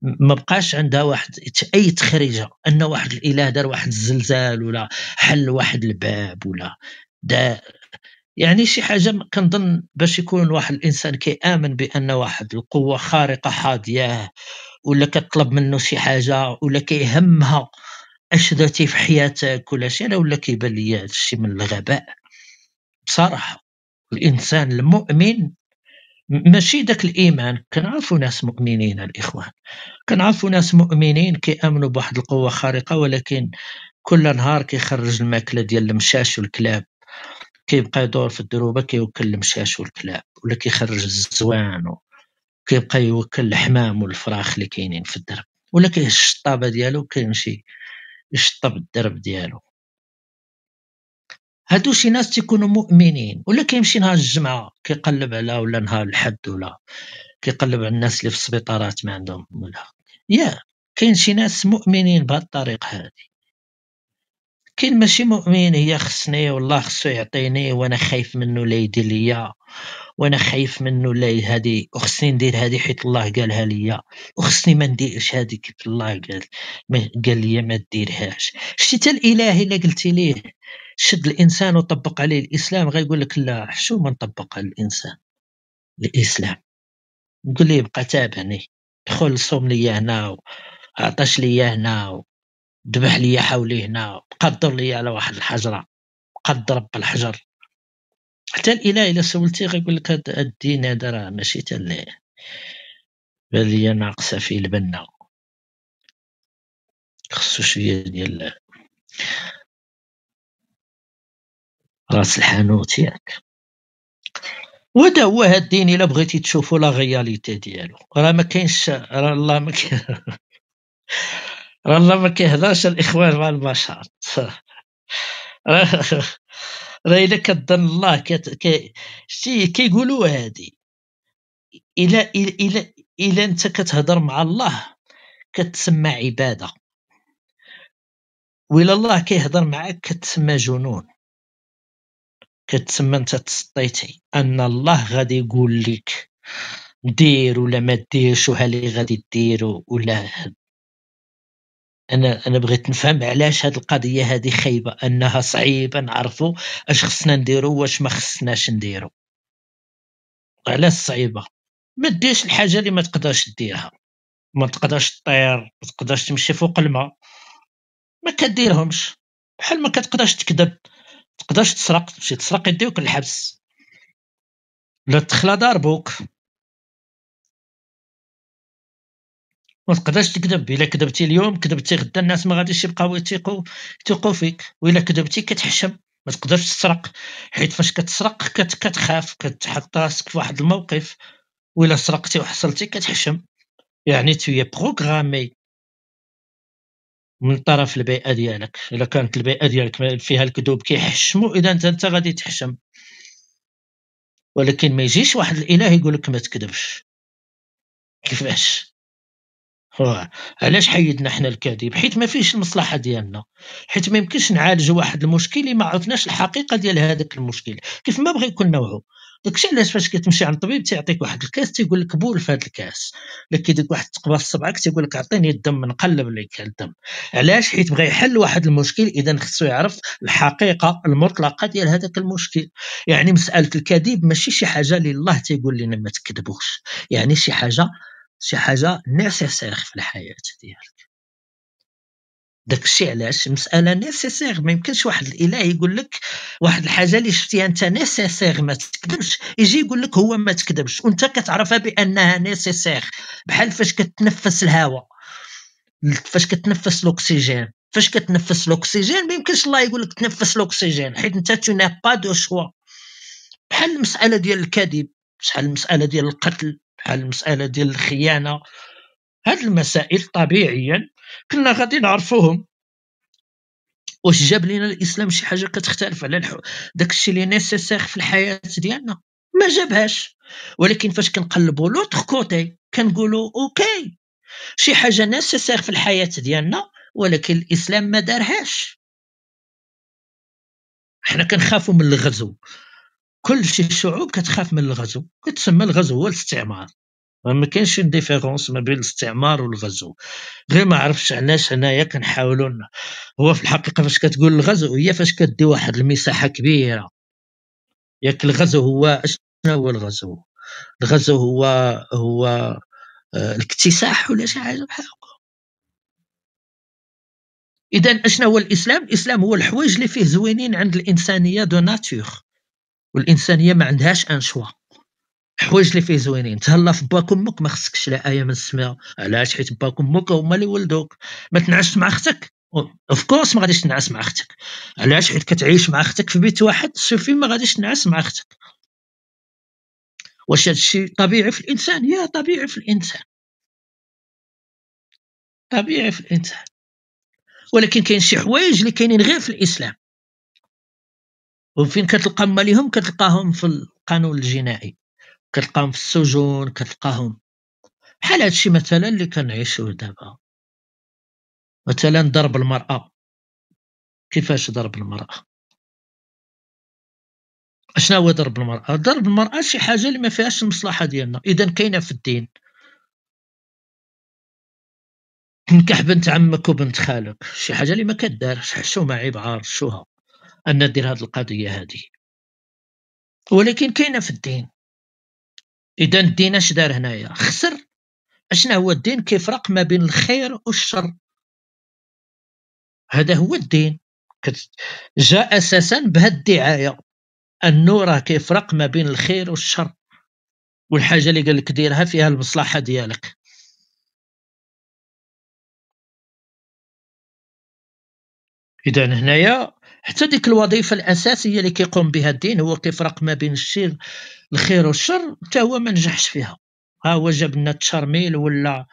ما بقاش عندها واحد أي تخريجه أن واحد الإله دار واحد الزلزال ولا حل واحد الباب ولا. دا يعني شي حاجة كنظن باش يكون واحد الإنسان كيآمن بأن واحد القوة خارقة حاضيه ولا كطلب منه شي حاجة ولا كيهمها أش درتي في حياتك ولا شي أنا ولا كيبان لي هذا الشيء من الغباء. بصراحة الإنسان المؤمن ماشي داك الإيمان. كنعرفوا ناس مؤمنين الإخوان. كنعرفوا ناس مؤمنين كيآمنوا بواحد القوة خارقة ولكن كل نهار كيخرج الماكلة ديال المشاش والكلاب. كيبقى يدور في الدروبه كيوكل المشاش والكلاب ولا كيخرج الزوان كيبقى يوكل الحمام والفراخ اللي كاينين في الدرب ولا كيهش الشطابه ديالو كيمشي يشطب الدرب ديالو. هادو شي ناس تيكونوا مؤمنين ولا كيمشي نهار الجمعة كيقلب على ولا نهار الحد ولا كيقلب على الناس اللي في السبيطارات ما عندهم ولا يا كاين شي ناس مؤمنين الطريقة هذه كاين ماشي مؤمن هي خصني والله خصو يعطيني وأنا خايف منه لا يدير ليا وأنا خايف منه لا هادي وخصني ندير هادي حيت الله قالها ليا وخصني ما نديرش هادي كيف الله قال قال لي ما ديرهاش. شتي حتى الإله إلا قلتي ليه؟ شد الإنسان وطبق عليه الإسلام غيقول لك لا شو ما نطبق على الإنسان؟ الإسلام. نقول ليه بقى تابعني. دخل صوم لي هنا عطاش لي هنا ذبح لي حولي هنا قدر لي على واحد الحجرة قدر بالحجر حتى الاله الا سولتيه غيقول لك هاد الدين هذا راه ماشي تا بان لي ناقصة فيه البنه خصو شوية ديال راس الحانوت ياك. وهذا هو هاد الدين إلا بغيتي تشوفوا لا غياليتي ديالو. راه ما كاينش راه الله ما كاين. راه الله ما كيهضرش الإخوان مع البشر. راه إلا كظن الله شتي كيقولوا هادي. إلا إلا إلا أنت كتهضر مع الله كتسمى عبادة. وإلا الله كيهضر معاك كتسمى جنون. كتسمى أنت تسطيتي. أن الله غادي يقول لك دير ولا ما ديرش وها اللي غادي دير ولا أنا أنا بغيت نفهم علاش هاد القضية هذه خايبة أنها صعيبة نعرفوا اش خصنا نديرو واش ما خصناش نديرو. علاش صعيبة؟ ما ديرش الحاجة اللي ما تقدرش ديرها ما تقدرش تطير ما تقدرش تمشي فوق الماء. ما كديرهمش. بحال ما كتقدرش تكذب. تقدرش تسرق تمشي تسرق يديوك الحبس. لا تخلا ضربوك ما تقدرش تكذب. إلا كذبتي اليوم كذبتي غدا الناس ما غاديش يبقاو يثيقوا يثيقوا فيك. وإلا كذبتي كتحشم. ما تقدرش تسرق. حيت فاش كتسرق كت كتخاف كتحط راسك في واحد الموقف. وإلا سرقتي وحصلتي كتحشم. يعني t'es programmé. من طرف البيئة ديالك. إلا كانت البيئة ديالك فيها الكذوب كيحشموا إذا انت أنت غادي تحشم. ولكن ما يجيش واحد الإله يقول لك ما تكذبش. كيفاش؟ علاش حيدنا حنا الكذب حيت ما فيش المصلحة ديالنا. حيت ما يمكنش نعالج واحد المشكل اللي ما عرفناش الحقيقة ديال هذاك المشكل. كيف ما بغى يكون نوعه داكشي علاش فاش كتمشي عند الطبيب تيعطيك واحد الكاس تيقول لك بول في هذا الكاس. الا كيديك واحد تقبل صبعك تيقول لك عطيني الدم نقلب لك الدم. علاش؟ حيت بغى يحل واحد المشكل إذا خصو يعرف الحقيقة المطلقة ديال هذاك المشكل. يعني مسألة الكذب ماشي شي حاجة اللي الله تيقول لنا ما تكذبوش. يعني شي حاجة شي حاجة nécessaire في الحياة ديالك. داك الشيء علاش مسألة nécessaire ما يمكنش واحد الإله يقول لك واحد الحاجة اللي شفتيها أنت nécessaire ما تكذبش. يجي يقول لك هو ما تكذبش وأنت كتعرفها بأنها nécessaire بحال فاش كتنفس الهواء فاش كتنفس الأكسجين. فاش كتنفس الأكسجين ما الله يقول لك تنفس الأكسجين حيت أنت tu pas de choix بحال المسألة ديال الكذب بحال المسألة ديال القتل. بحال المسألة ديال الخيانة. هاد المسائل طبيعيا كنا غادي نعرفوهم. واش جاب لنا الإسلام شي حاجة كتختلف على الحو... داك الشيء اللي nécessaire في الحياة ديالنا؟ ما جابهاش. ولكن فاش كنقلبوا l'autre côté كنقولوا okay شي حاجة nécessaire في الحياة ديالنا ولكن الإسلام ما دارهاش. حنا كنخافوا من الغزو. كل شي الشعوب كتخاف من الغزو كتسمى الغزو هو الاستعمار. ما كاينش ديفيرونس ما بين الاستعمار والغزو. غير ما عرفتش علاش هنايا كنحاولوا هو في الحقيقة فاش كتقول الغزو هي فاش كدي واحد المساحة كبيرة. ياك الغزو هو شنو هو الغزو؟ الغزو هو هو آه، الاكتساح ولا شي حاجة بحال هكا. اذا اشنا هو الإسلام؟ الإسلام هو الحوايج اللي فيه زوينين عند الإنسانية de nature والانسانيه ما عندهاش un choix. حوايج اللي فيه زوينين. تهلا في باك أمك ما خصكش لا آية من السماء. علاش؟ حيت باك أمك هما اللي ولدوك. ما تنعسش مع أختك. of course ما غاديش تنعس مع أختك. علاش؟ حيت كتعيش مع أختك في بيت واحد شوفي ما غاديش تنعس مع أختك. واش هذا الشيء طبيعي في الإنسان؟ يا طبيعي في الإنسان. طبيعي في الإنسان. ولكن كاين شي حوايج اللي كاينين غير في الإسلام. وفين كتلقى ماليهم؟ كتلقاهم في القانون الجنائي كتلقاهم في السجون كتلقاهم بحال هادشي مثلا اللي كنعيشوه دابا. مثلا ضرب المرأة. كيفاش ضرب المرأة؟ اشنا هو ضرب المرأة؟ ضرب المرأة شي حاجة اللي ما فيهاش المصلحة ديالنا. إذا كاينة في الدين. تنكح بنت عمك وبنت خالك. شي حاجة اللي ما كدارش. حشومة عيب عار شوها أن دير هاد القضية هذه. ولكن كاينة في الدين. إذا الدين اش دار هنايا؟ خسر. اشنا هو الدين؟ كيفرق ما بين الخير والشر. هذا هو الدين. جاء أساسا بهذه الدعاية انه راه كيفرق ما بين الخير والشر. والحاجة اللي قال لك ديرها فيها المصلحة ديالك. اذا هنايا حتى ديك الوظيفة الأساسية اللي كيقوم بها الدين هو كيفرق ما بين الشر الخير والشر حتى هو ما نجحش فيها. ها هو جاب لنا التشرميل ولا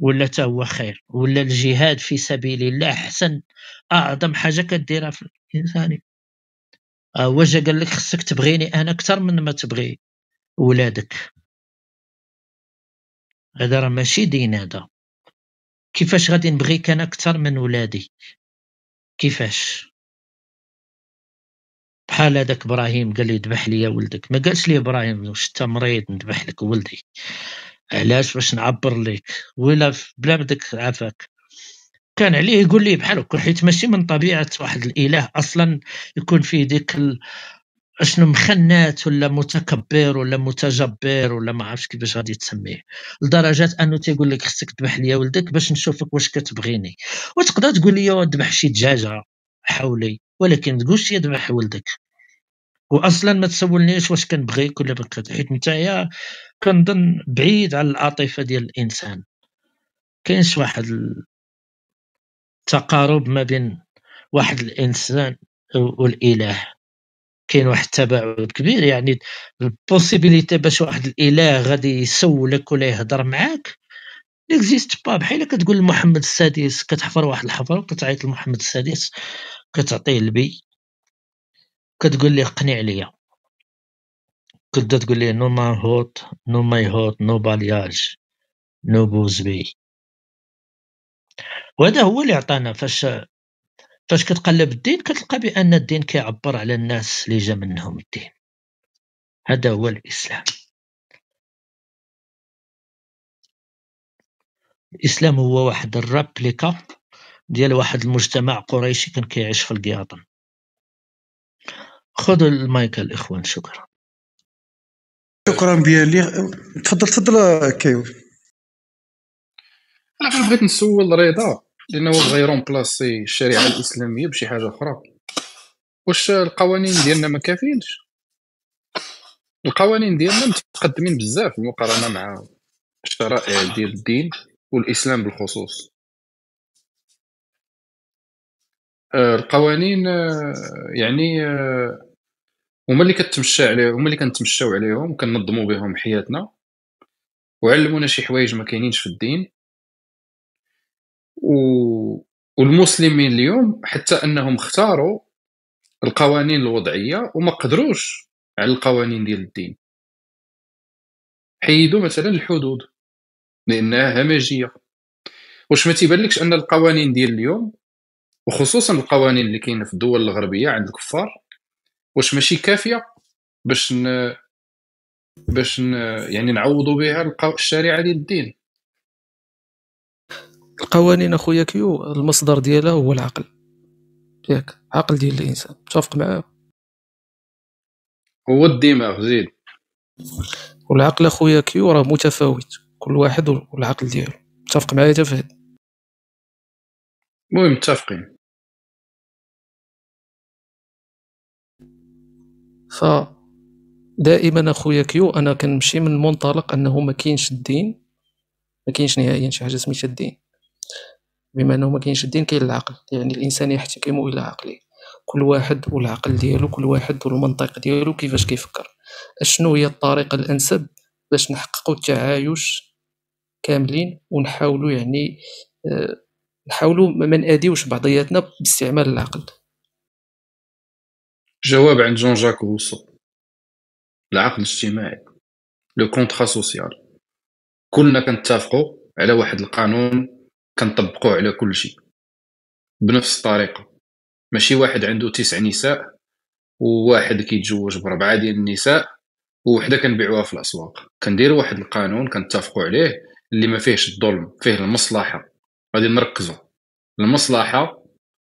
ولا حتى هو خير ولا الجهاد في سبيل الله أحسن أعظم حاجة كديرها في الإنسان. هو جا قال لك خصك تبغيني أنا أكثر من ما تبغي ولادك. هذا راه ماشي دين هذا. كيفاش غادي نبغيك أنا أكثر من ولادي؟ كيفاش؟ بحال هذاك إبراهيم قال لي ذبح لي ولدك. ما قالش لي إبراهيم واش أنت مريض نذبح لك ولدي. علاش باش نعبر ليك ولا بلا بدك عافاك. كان عليه يقول لي بحال هكا حيت ماشي من طبيعة واحد الإله أصلا يكون فيه ديك ال... أشنو مخنات ولا متكبر ولا متجبر ولا ما عرفتش كيفاش غادي تسميه. لدرجة أنه تيقول لك خصك تذبح لي ولدك باش نشوفك واش كتبغيني. وتقدر تقول لي ذبح شي دجاجة حولي؟ ولكن تقولش ذبح ولدك. واصلا ما تسولنيش واش كنبغيك ولا بكت حيت نتايا كنظن بعيد على العاطفة ديال الإنسان. كاينش واحد التقارب ما بين واحد الإنسان والإله. كاين واحد التباعد كبير يعني البوسيبيليتي باش واحد الإله غادي يسولك ولا يهضر معاك نيكزيست با. بحال كتقول لمحمد السادس كتحفر واحد الحفرة وكتعيط لمحمد السادس. كتعطيه البي كتقول ليه قني عليا كنت تقول لي نو ما هوت نو ماي هوت نو بالياج نو بوزبي وهذا هو اللي عطانا فاش فاش كتقلب الدين كتلقى بأن الدين كيعبر على الناس اللي جا منهم الدين. هذا هو الإسلام. الإسلام هو واحد ال réplica ديال واحد المجتمع قريشي كان كيعيش في القياطن. خذوا المايك الإخوان شكرا. شكرا بيالي. تفضل تفضل كيو. أنا بغيت نسول رضا لأنه بغا ي remplacer الشريعة الإسلامية بشي حاجة أخرى. واش القوانين ديالنا ما كافينش؟ القوانين ديالنا متقدمين بزاف المقارنة مع الشرائع ديال الدين والإسلام بالخصوص. القوانين آه، يعني آه، هما اللي كتمشى عليه هما اللي كنتمشاو عليهم وكنظموا بهم حياتنا وعلمونا شي حوايج ما كاينينش في الدين. و والمسلمين اليوم حتى أنهم اختاروا القوانين الوضعية وما قدروش على القوانين ديال الدين. حيدوا مثلا الحدود لأنها همجية. واش ما تيبانلكش أن القوانين ديال اليوم وخصوصا القوانين اللي كاينة في الدول الغربية عند الكفار واش ماشي كافية باش ن... باش ن... يعني نعوضوا بها الشريعة ديال الدين. القوانين أخويا كيو المصدر ديالها هو العقل. ياك عقل ديال الإنسان. متفق معاه هو الدماغ زيد. والعقل أخويا كيو راه متفاوت. كل واحد والعقل ديالو. متفق معايا في المهم متفقين. ف دائما اخويا كيو أنا كنمشي من منطلق أنه ما كاينش الدين ما كاينش نهائيا شي حاجة سميتها الدين. بما أنه ما كاينش الدين كاين العقل. يعني الإنسان يحتكم إلى عقله. كل واحد والعقل ديالو كل واحد والمنطق ديالو كيفاش كيفكر. أشنو هي الطريقة الأنسب باش نحققوا التعايش كاملين ونحاولوا يعني آه، نحاولوا ما نأديوش بعضياتنا باستعمال العقل. جواب عند جون جاك روسو. العقل الاجتماعي. le contrat social كلنا كنتفقوا على واحد القانون كنطبقوه على كل شيء. بنفس الطريقة. ماشي واحد عنده تسع نساء وواحد كيتزوج بربعه ديال النساء ووحدة كنبيعوها في الأسواق. كنديروا واحد القانون كنتفقوا عليه اللي ما فيهش الظلم فيه المصلحة. غادي نركزوا المصلحة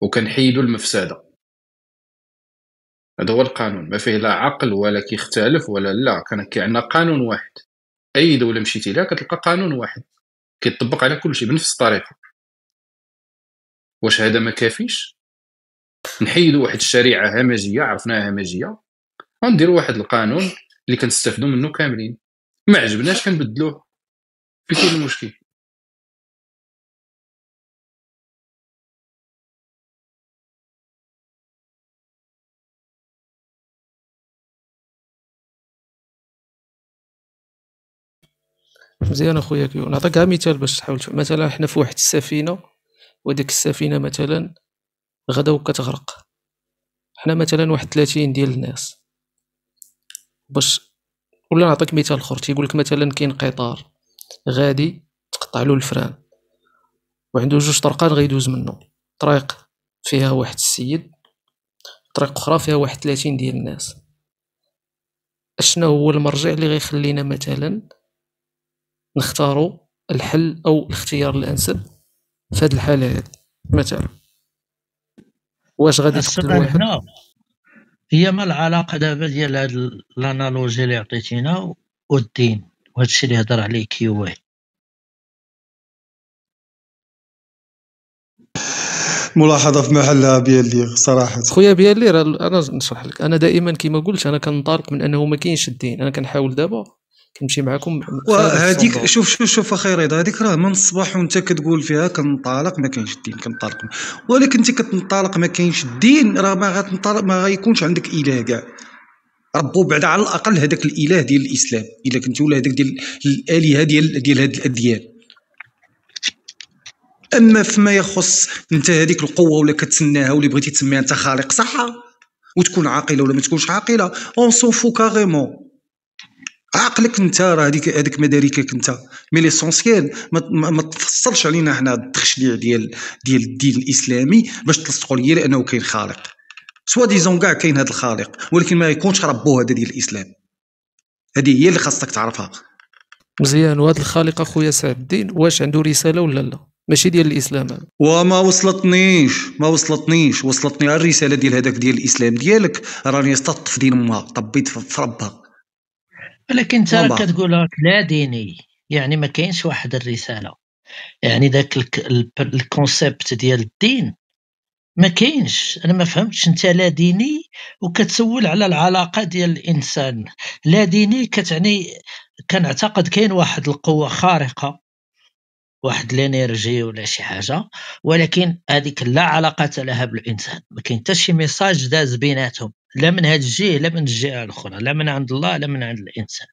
وكنحيدوا المفسدة. هذا هو القانون. ما فيه لا عقل ولا كيختلف ولا لا. كان عندنا قانون واحد. أي دولة مشيتي لها كتلقى قانون واحد. كيطبق على كل شيء بنفس الطريقة. واش هذا ما كافيش؟ نحيدوا واحد الشريعة همجية عرفناها همجية. ونديروا واحد القانون اللي كنستافدوا منه كاملين. ما عجبناش كنبدلوه. في كل المشكل مزيان أخويا كيو نعطيك مثال باش تحاول مثلا حنا في واحد السفينة وديك السفينة مثلا غدا وكتغرق. حنا مثلا واحد 30 ديال الناس. باش ولا نعطيك مثال آخر. تيقول لك مثلا كاين قطار غادي تقطع له الفران وعنده جوج طرقان غيدوز منه. طريق فيها واحد السيد طريق أخرى فيها واحد 30 ديال الناس. اشنا هو المرجع اللي غيخلينا مثلا نختاروا الحل أو الاختيار الأنسب في هذه الحالة هذه مثلا واش غادي تقتل واحد؟ هي ما العلاقة دابا ديال هاد الأنالوجي اللي عطيتينا والدين وهذا الشيء اللي هضر عليه كيواي ملاحظة في محلها بيالي صراحة. خويا بيالي أنا نشرح لك. أنا دائما كما قلت أنا كنطالب من أنه ما كاينش الدين. أنا كنحاول دابا كنمشي معكم وهذيك شوف شوف شوف أخي رضا هذيك راه من الصباح وأنت كتقول فيها كنطالق ما كاينش الدين كنطالق ولكن أنت كتنطلق ما كاينش الدين راه ما غتنطلق ما غيكونش عندك إله كاع. ربو بعد على الأقل هذاك الإله ديال الإسلام إلا كنتي ولا هذاك ديال الآلهة ديال ديال هاد الأديان. أما فيما يخص أنت هذيك القوة ولا كتسناها ولا بغيتي تسميها أنت خالق صح؟ وتكون عاقلة ولا ما تكونش عاقلة on s'en fout carrément عقلك انت راه هذيك هذيك مداركك انت. mais l'essentiel ما, ما تفصلش علينا حنا التخشيع ديال ديال الدين الإسلامي باش تلصقوا لي لأنه كاين خالق. soi-disant كاع كاين هذا الخالق ولكن ما يكونش ربو هذا ديال الإسلام. هذه هي اللي خاصك تعرفها. مزيان. وهذا الخالق أخويا سعد الدين واش عنده رسالة ولا لا؟ ماشي ديال الإسلام. وما وصلتنيش ما وصلتنيش. وصلتني الرسالة ديال هذاك ديال الإسلام ديالك. راني استطف دين ما طبيت في ربها. ولكن انت راك كتقول لا ديني يعني ما كاينش واحد الرسالة. يعني ذاك الكونسيبت ديال الدين ما كاينش. أنا ما فهمتش أنت لا ديني وكتسول على العلاقة ديال الإنسان. لا ديني كتعني كنعتقد كاين واحد القوة خارقة واحد ال énergie ولا شي حاجة ولكن هذيك لا علاقة لها بالإنسان. ما كاين حتى شي message داز بيناتهم. لا من هذه الجهة لا من الجهة الأخرى لا من عند الله لا من عند الإنسان.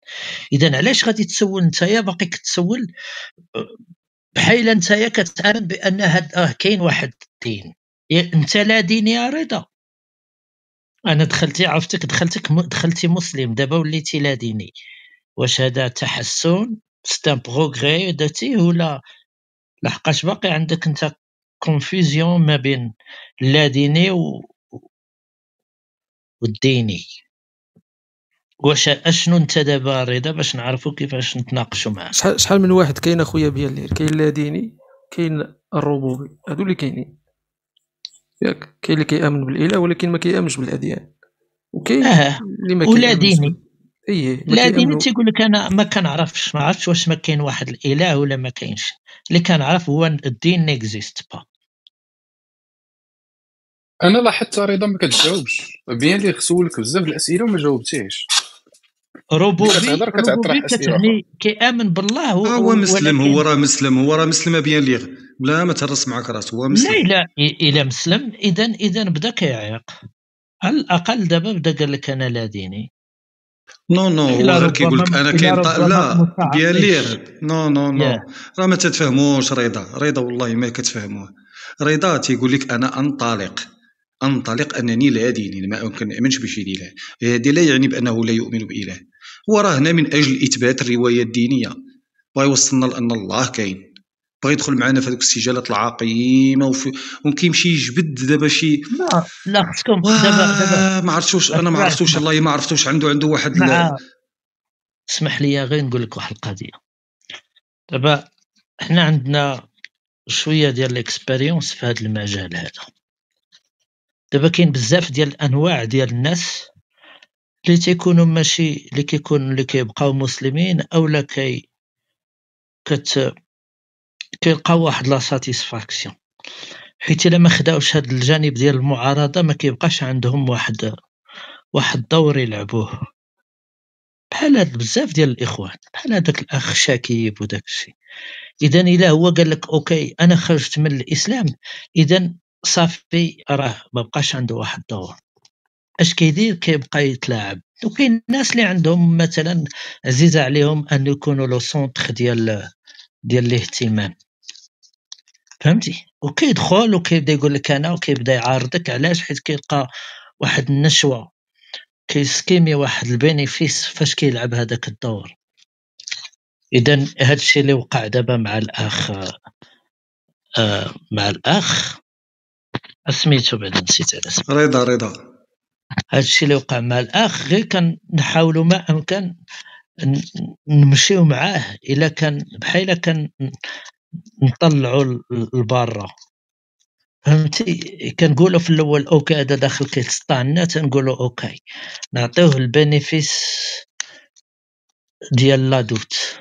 اذا علاش غادي تسول انت باقي كتسول بحال نتايا كتأمن بأن هاد آه كاين واحد الدين. انت لا دين يا رضا. أنا دخلتي عرفتك دخلتك دخلتي مسلم دابا وليتي لا ديني. واش هذا تحسن؟ c'est un progrès درتيه ولا؟ لحقاش باقي عندك أنت confusion ما بين لا ديني. والديني. واش أشنو أنت دابا رضا باش نعرفوا كيفاش نتناقشوا معاه؟ شحال شحال من واحد كاين أخويا بيالير كاين لا ديني كاين الربوبي هادو اللي كاينين. ياك. كاين اللي كيأمن بالإله ولكن ما كيأمنش بالأديان. وكاين آه اللي ما ولا ديني. إيه ما لا ديني تيقول لك أنا ما كنعرفش ما عرفتش واش ما كاين واحد الإله ولا ما كاينش. اللي كنعرف هو الدين n'existe pas أنا لاحظت رضا ما كتجاوبش. بيان لي سولك بزاف الأسئلة وما جاوبتيش ربوبي كتعني كيامن بالله آه هو مسلم ولكن- هو راه مسلم هو راه مسلم بيان ليغ بلا ما تهرس معاك راسو هو لا مسلم الا إلا مسلم. اذا اذا بدا كيعيق. على الأقل دابا بدا قال لك أنا لا ديني. non non هو غير كيقول لك أنا كاين لا. بيان ليغ non non non. راه ما تتفهموش رضا. رضا والله ما كتفهموه رضا تيقول لك أنا أنطلق. أنطلق أنني لا ديني ما يمكن نامنش بشي اله هذا لا يعني بأنه لا يؤمن بإله. هو راه هنا من أجل إثبات الرواية الدينية. بغا يوصلنا لأن الله كاين. بغا يدخل معنا في هذوك السجالات العقيمة وفي وكيمشي يجبد دابا شي لا لا خصكم دابا دابا. ما عرفتوش أنا ما عرفتوش. والله ما عرفتوش. عنده عنده واحد اسمح لي غير نقول لك واحد القضية. دابا حنا عندنا شوية ديال الاكسبيريونس في هذا المجال هذا. دابا كاين بزاف ديال الأنواع ديال الناس اللي تيكونوا ماشي اللي كيكون اللي كيبقاو مسلمين اولا كي كت كيلقاو واحد la satisfaction حيت إلا ما خداوش هذا الجانب ديال المعارضة ما كيبقاش عندهم واحد واحد الدور يلعبوه. بحال هاد بزاف ديال الإخوان بحال هذاك الأخ شاكيب وداك الشيء اذا إلا هو قال لك OK أنا خرجت من الإسلام. اذا صافي راه ما بقاش عنده واحد الدور. اش كيدير؟ كيبقى يتلاعب. وكاين الناس اللي عندهم مثلا عزيزة عليهم أن يكونوا le centre ديال ديال الاهتمام. فهمتي؟ وكيدخل وكيبدا يقول لك أنا وكيبدا يعارضك. علاش؟ حيت كيلقى واحد النشوة. كيسكيمي واحد ال bénéfice. فاش كيلعب هذاك الدور؟ اذا هذا الشيء اللي وقع دابا مع الأخ آه مع الأخ سميتو بعدا نسيت على اسمه رضا رضا. هذا الشيء اللي وقع مع الأخ غير كنحاولوا ما أمكن نمشيو معاه إلا كان بحال كان نطلعوا لبرا. فهمتي؟ كنقولوا في الأول OK هذا داخل كيتسطى عنا تنقولوا أوكي. نعطيوه ال bénéfice ديال le doute.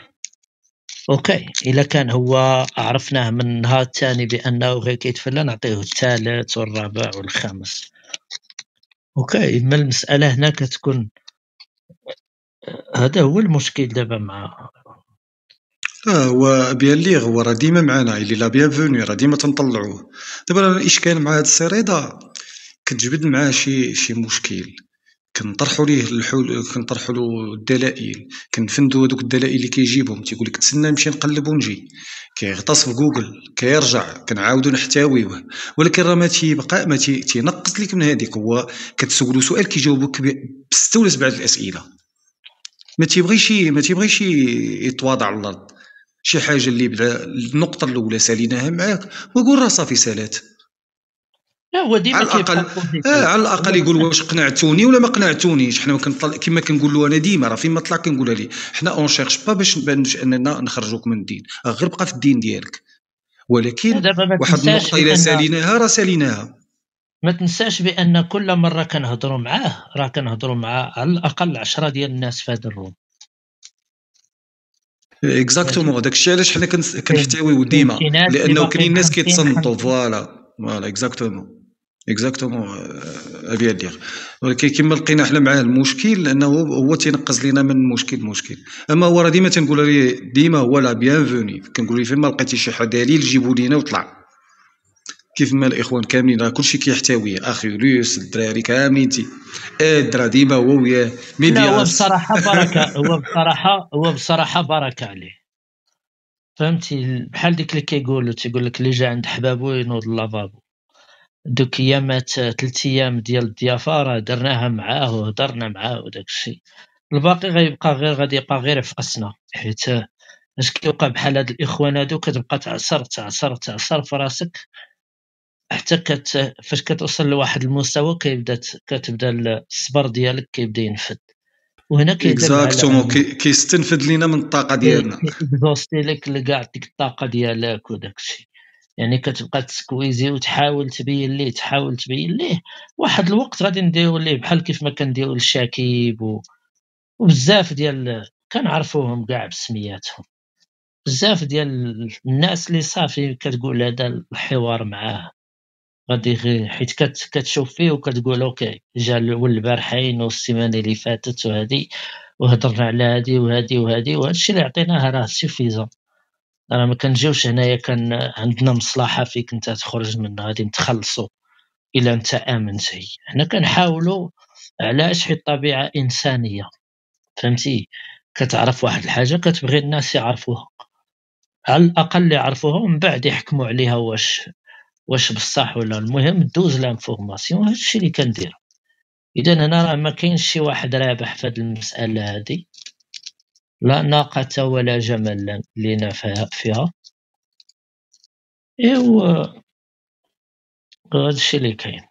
OK إلا كان هو عرفناه من النهار الثاني بأنه غير كيتفلى نعطيه الثالث والرابع والخامس. OK إما المسألة هنا كتكون هذا هو المشكل دابا مع آه هو Bien Lire هو راه ديما معانا اللي le bienvenu راه ديما تنطلعوه. دابا الاشكال مع هاد السي رضا؟ كتجبد معاه شي شي مشكل. كنطرحوا ليه الحلول كنطرحوا له الدلائل. كنفندوا هذوك الدلائل اللي كيجيبهم. تيقول لك تسنى نمشي نقلب ونجي كيغطس في جوجل كيرجع كنعاودوا نحتويوه. ولكن راه ما تيبقى ما تي- تينقص لك من هذيك هو كتسولو سؤال كيجاوبك ب- بستة ولا سبعة الأسئلة. ما تيبغيش ما تيبغيش يتواضع على الأرض شي حاجة اللي بدا النقطة الأولى ساليناها معاك. وقول راه صافي سالات. لا هو ديما على positif. آه على الأقل يقول واش قنعتوني ولا ما قنعتونيش؟ حنا كنطل... كما كنقول له أنا ديما راه فين ما طلع كنقولها ليه حنا on cherche pas باش أننا نخرجوك من الدين. آه، غير بقى في الدين ديالك. ولكن واحد النقطة إلا ساليناها راه ساليناها. ما تنساش بأن كل مرة كنهضروا معاه راه كنهضروا معاه على الأقل 10 ديال الناس في هذا ال room. exactement داك الشيء علاش حنا كنحتويو ديما. ناس اللي لأنه باقيين كاين ناس 50 كيتصنتوا. 50. voilà voilà exactement exactement à vrai dire ولكن كما لقينا حنا معاه المشكل انه هو تينقص لينا من مشكل مشكل. أما هو راه ديما تنقول ليه ديما هو لا بيان فوني كنقول ليه فين ما لقيتي شي حد دليل جيبوا لينا وطلع. كيف ما الإخوان كاملين راه كلشي كيحتوي. أخي يوليوس الدراري كاملين تي. ادرا ديما هو وياه. لا هو بصراحة بركة. هو بصراحة هو بصراحة بركة عليه. فهمتي؟ بحال ديك اللي كيقولوا تيقول لك اللي جا عند حبابو ينوض اللافابو دوك ايامات ثلاث أيام ديال الضيافه راه درناها معاه وهضرنا معاه وداك الشيء الباقي غيبقى غير غادي يبقى غير في قصنا حيت اش كيوقع بحال هاد الاخوان هادو كتبقى تعصر تعصر تعصر في راسك حتى كت فاش كتوصل لواحد المستوى كيبدا كتبدا الصبر ديالك كيبدا ينفد وهنا كيدل على exactement أن- كي- كيستنفد لينا من الطاقه ديالنا كيكزوستي لك كاع ديك الطاقه ديالك وداك الشيء يعني كتبقى تسكويزي وتحاول تبين ليه تحاول تبين ليه. واحد الوقت غادي نديرو ليه بحال كيف ما كنديرو لشاكيب و... وبزاف ديال كنعرفوهم كاع بسمياتهم. بزاف ديال الناس اللي صافي كتقول هذا الحوار معاه. غادي غير حيت كت كتشوف فيه وكتقول OK جا البارحين والسيمانة اللي فاتت وهذه وهضرنا على هذه وهذه وهذه وهذا الشيء اللي عطيناه راه suffisant راه ما كنجيوش هنايا كان عندنا مصلحة فيك انت تخرج منها غادي نتخلصوا إلا أنت امنتي حنا كنحاولوا علاش حيت الطبيعه إنسانية. فهمتي؟ كتعرف واحد الحاجة كتبغي الناس يعرفوها. على الأقل يعرفوها ومن بعد يحكموا عليها واش واش بصح ولا المهم دوز l'information هذا الشيء اللي كندير. اذا هنا راه ما كاينش شي واحد رابح في هذه المسألة هذه لا ناقة ولا جمل لنا فيها- ايوا هذا الشيء اللي كاين.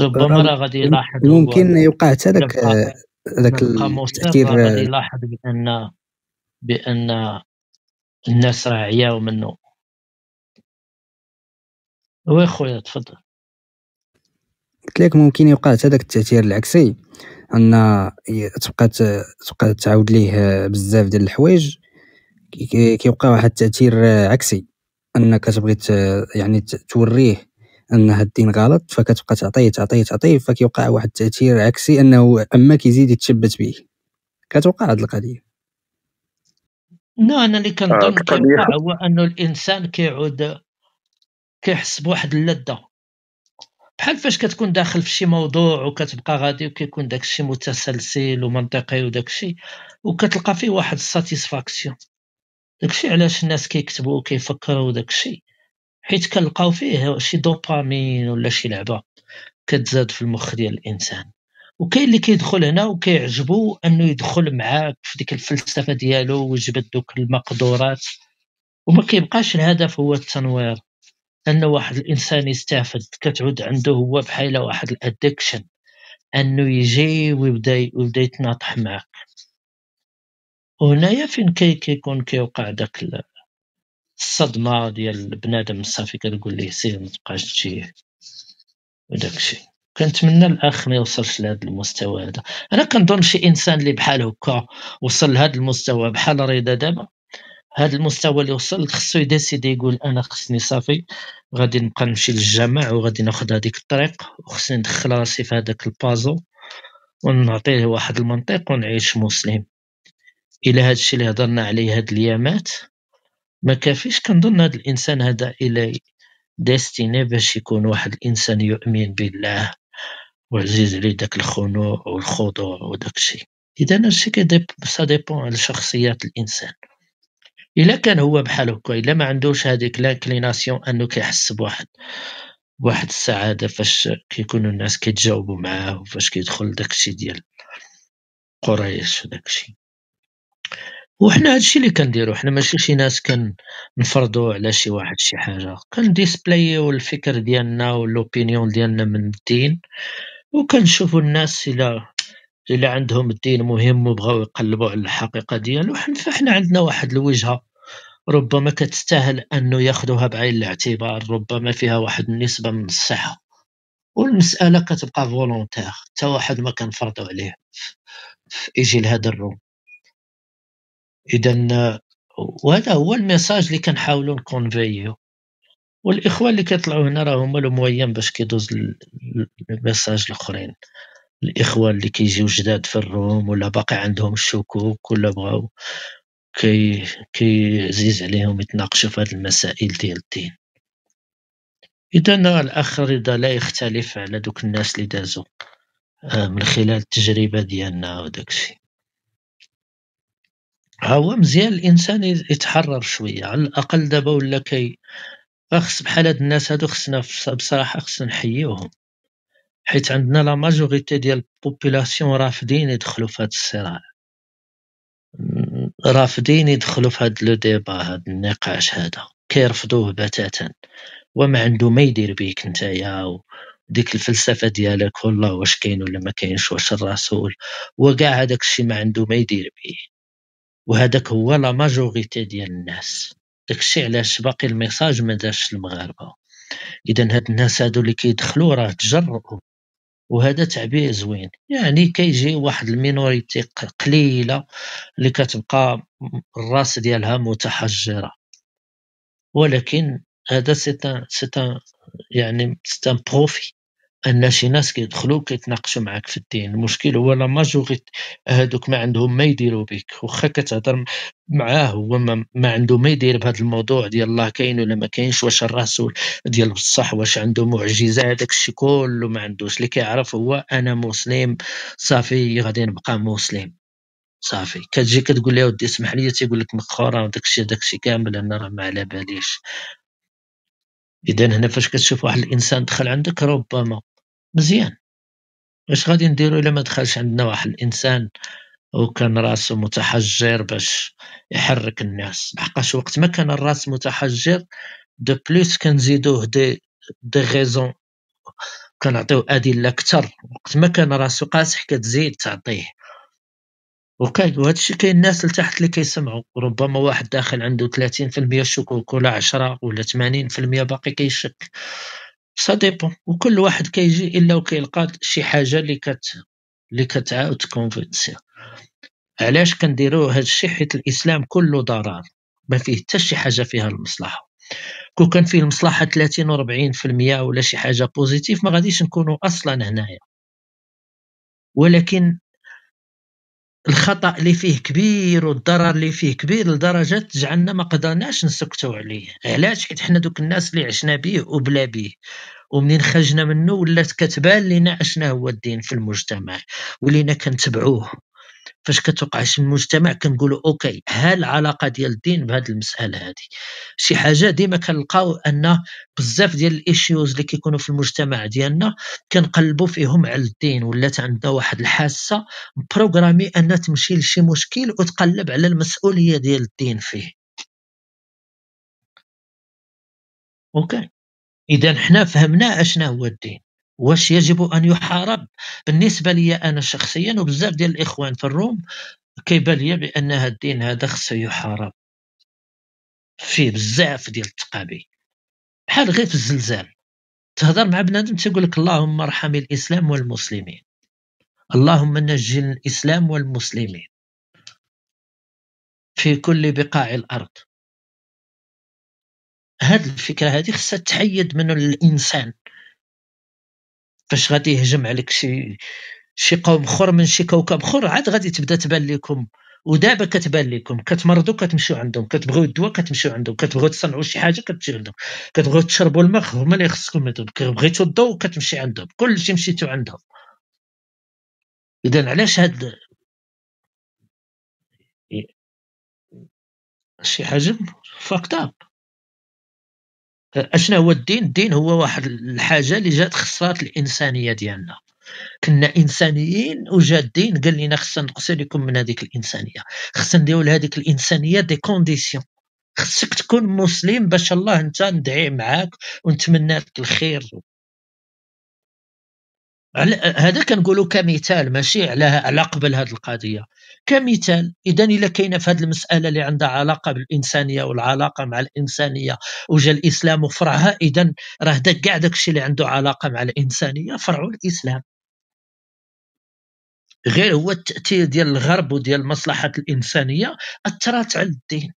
ربما راه غادي يلاحظ ممكن يوقع حتى يبقى مصر التأثير غادي يلاحظ بان بأن الناس راه عياو منه. وي خويا تفضل. قلت لك ممكن يوقع حتى داك التأثير العكسي. أن تبقى تبقى تعاود ليه بزاف ديال الحوايج. كي- كي- كيوقع واحد التأثير عكسي. أنك تبغي يعني توريه أن هاد الدين غلط فكتبقى تعطيه تعطيه تعطيه فكيوقع واحد التأثير عكسي أنه أما كيزيد يتشبت به. كتوقع هاد القضية؟ non أنا اللي كنظن القضية كيوقع هو أنه الإنسان كيعود كيحس بواحد اللذة. بحال فاش كتكون داخل في شي موضوع وكتبقى غادي وكيكون داك الشيء متسلسل ومنطقي وداك الشيء وكتلقى فيه واحد ال satisfaction. داك الشيء علاش الناس كيكتبوا وكيفكروا وداك الشيء حيت كنلقاو فيه شي دوبامين ولا شي لعبة كتزاد في المخ ديال الإنسان. وكاين اللي كيدخل هنا وكيعجبو أنه يدخل معاك في ديك الفلسفة ديالو ويجبد دوك المقدورات وما كيبقاش الهدف هو التنوير. انه واحد الإنسان يستافد كتعود عنده هو بحال واحد ال addiction أنه يجي ويبدا ويبدا يتناطح معك وهنايا فين كي كيكون كيوقع داك ال- الصدمة ديال بنادم صافي كتقول ليه سير ما تبقاش تجي وداك الشيء. كنتمنى الأخ ما يوصلش لهذا المستوى هذا. أنا كنظن شي إنسان اللي بحال هكا وصل لهذا المستوى بحال رضا دابا. هذا المستوى اللي وصل خصو يديسيدي يقول أنا خصني صافي غادي نبقى نمشي للجامع وغادي ناخذ هذيك الطريق وخصني ندخل راسي في هذاك البازو ونعطيه واحد المنطق ونعيش مسلم. إلى هذا الشيء اللي هضرنا عليه هاد الايامات ما كافيش كنظن هذا الإنسان هذا est destiné باش يكون واحد الإنسان يؤمن بالله وعزيز عليه داك الخنوع والخضوع وداك الشيء إذا هادشي كيديب ça dépend على شخصيات الإنسان. إلا كان هو بحال هكا إلا ما عندوش هذيك l'inclination أنه كيحس بواحد بواحد السعادة فاش كيكونوا الناس كيتجاوبوا معاه وفاش كيدخل داكشي ديال قريش وداكشي. وحنا هادشي اللي كنديرو حنا ماشي شي ناس كنفرضوا على شي واحد شي حاجة. كن display يو الفكر ديالنا وال opinion ديالنا من الدين وكنشوفوا الناس إلى إلى عندهم الدين مهم وبغاو يقلبوا على الحقيقة ديالو. حن- فاحنا عندنا واحد الوجهة ربما كتستاهل أنه ياخذوها بعين الاعتبار ربما فيها واحد النسبة من الصحة. والمسألة كتبقى volontaire حتى واحد ما كنفرضوا عليه يجي لهذا ال room. اذا وهذا هو ال message اللي كنحاولوا ن convey يو والاخوه اللي كيطلعوا هنا راه هما ال moyen باش كيدوز ال- ال- ال message الأخرين. الاخوه اللي كيجيو جداد في ال room ولا باقي عندهم الشكوك ولا بغاو كي كيعزيز عليهم يتناقشوا في هذه المسائل ديال الدين. إذا الاخ رضا لا يختلف على دوك الناس اللي دازوا آه، من خلال التجربة ديالنا وداك الشيء هو مزيان الإنسان يتحرر شوية. على الأقل دابا ولا كي خص بحال هاد الناس هادو خصنا بصراحة خصنا نحيوهم حيت عندنا la majorité ديال ال population رافضين يدخلوا في هاد الصراع. رافضين يدخلوا في هاد le débat هاد النقاش هذا. كيرفضوه بتاتا. وما عنده ما يدير بيك نتايا ديك الفلسفة ديالك والله واش كاين ولا ما كاينش واش الرسول. وكاع هذاك الشيء ما عنده ما يدير به وهذاك هو la majorité ديال الناس. داكشي علاش باقي ال message ما داش المغاربه اذا هاد الناس هادو اللي كيدخلوا راه تجرؤوا. وهذا تعبير زوين. يعني كيجي واحد ال minorité قليلة اللي كتبقى الراس ديالها متحجرة. ولكن هذا c'est يعني c'est prouvé. أن شي ناس كيدخلوا كيتناقشوا معاك في الدين. المشكل هو la majorité هادوك ما عندهم ما يديروا بك واخا كتهضر معاه هو ما, ما عنده ما يدير بهذا الموضوع ديال الله كاين ولا ما كاينش واش الرسول ديال بصح واش عنده معجزة هذاك الشيء كله ما عندوش. اللي كيعرف هو أنا مسلم صافي غادي نبقى مسلم. صافي. كتجي كتقول له ودي اسمح لي تيقول لك مخوره وداك الشيء داك الشيء كامل أنا راه ما على باليش. اذا هنا فاش كتشوف واحد الإنسان دخل عندك ربما مزيان. واش غادي نديرو إلا ما دخلش عندنا واحد الإنسان وكان راسو متحجر باش يحرك الناس؟ لحقاش وقت ما كان الراس متحجر دو بلوس كنزيدوه دي des raisons كنعطيو أدلة أكثر. وقت ما كان راسو قاصح كتزيد تعطيه. وكاين وهذا الشيء كاين الناس لتحت اللي كيسمعوا. ربما واحد داخل عنده 30% شكوك ولا 10 ولا 80% باقي كيشك. ça dépend وكل واحد كيجي إلا وكيلقى شي حاجة اللي كت اللي كتعاود ت convince يه علاش كنديروا هذا الشيء حيت الإسلام كله ضرر. ما فيه حتى شي حاجة فيها المصلحة. كون كان فيه المصلحة 30 و 40% ولا شي حاجة بوزيتيف ما غاديش نكونوا أصلا هنايا. ولكن الخطأ اللي فيه كبير والضرر اللي فيه كبير لدرجة تجعلنا ما قدرناش نسكتوا عليه. علاش؟ حيت حنا دوك الناس اللي عشنا به وبلا به. ومنين خرجنا منه ولات كتبان لينا أشنا هو الدين في المجتمع ولينا كنتبعوه. فاش كتوقع شي المجتمع كنقولوا okay ها العلاقة ديال الدين بهذه المسألة هذه شي حاجة ديما كنلقاو أن بزاف ديال ال issues اللي كيكونوا في المجتمع ديالنا كنقلبوا فيهم على الدين ولات عندنا واحد الحاسة programmée أن تمشي لشي مشكل وتقلب على المسؤولية ديال الدين فيه. okay؟ اذا حنا فهمنا أشنا هو الدين. واش يجب أن يحارب؟ بالنسبة لي أنا شخصيا وبزاف ديال الإخوان في الروم كيبان لي بأن هذا الدين هذا خصو يحارب فيه بزاف ديال التقابي بحال غير في الزلزال. تهضر مع بنادم تيقول لك اللهم ارحم الإسلام والمسلمين. اللهم نجي الإسلام والمسلمين. في كل بقاع الأرض. هاد الفكرة هذه خصها تحيد من الإنسان. فاش غادي يهجم عليك شي شي قوم أخر من شي كوكب أخر عاد غادي تبدا تبان لكم ودابا كتبان لكم كتمرضوا كتمشيو عندهم. كتبغيو الدواء كتمشيو عندهم. كتبغيو تصنعوا شي حاجة كتمشيو عندهم. كتبغيو تشربوا الماء هما اللي خصكم بغيتو الضوء كتمشي عندهم. كلشي مشيتو عندهم. اذا علاش هاد شي حاجة fact اشنا هو الدين؟ الدين هو واحد الحاجة اللي جات خسرات الإنسانية ديالنا. كنا إنسانيين وجا الدين قال لنا خصنا نقصي لكم من هذيك الإنسانية. خصنا نديروا لهذيك الإنسانية des conditions خصك تكون مسلم باش الله انت ندعي معاك ونتمنى لك الخير. هذا كنقولوا كمثال ماشي على على قبل هذه القضية. كمثال إذا إلا كاينة في هذه المسألة اللي عندها علاقة بالإنسانية والعلاقة مع الإنسانية وجا الإسلام وفرعها إذا راه داك كاع داك الشيء اللي عنده علاقة مع الإنسانية فرعوا الإسلام. غير هو التأثير ديال الغرب وديال مصلحة الإنسانية أثرت على الدين.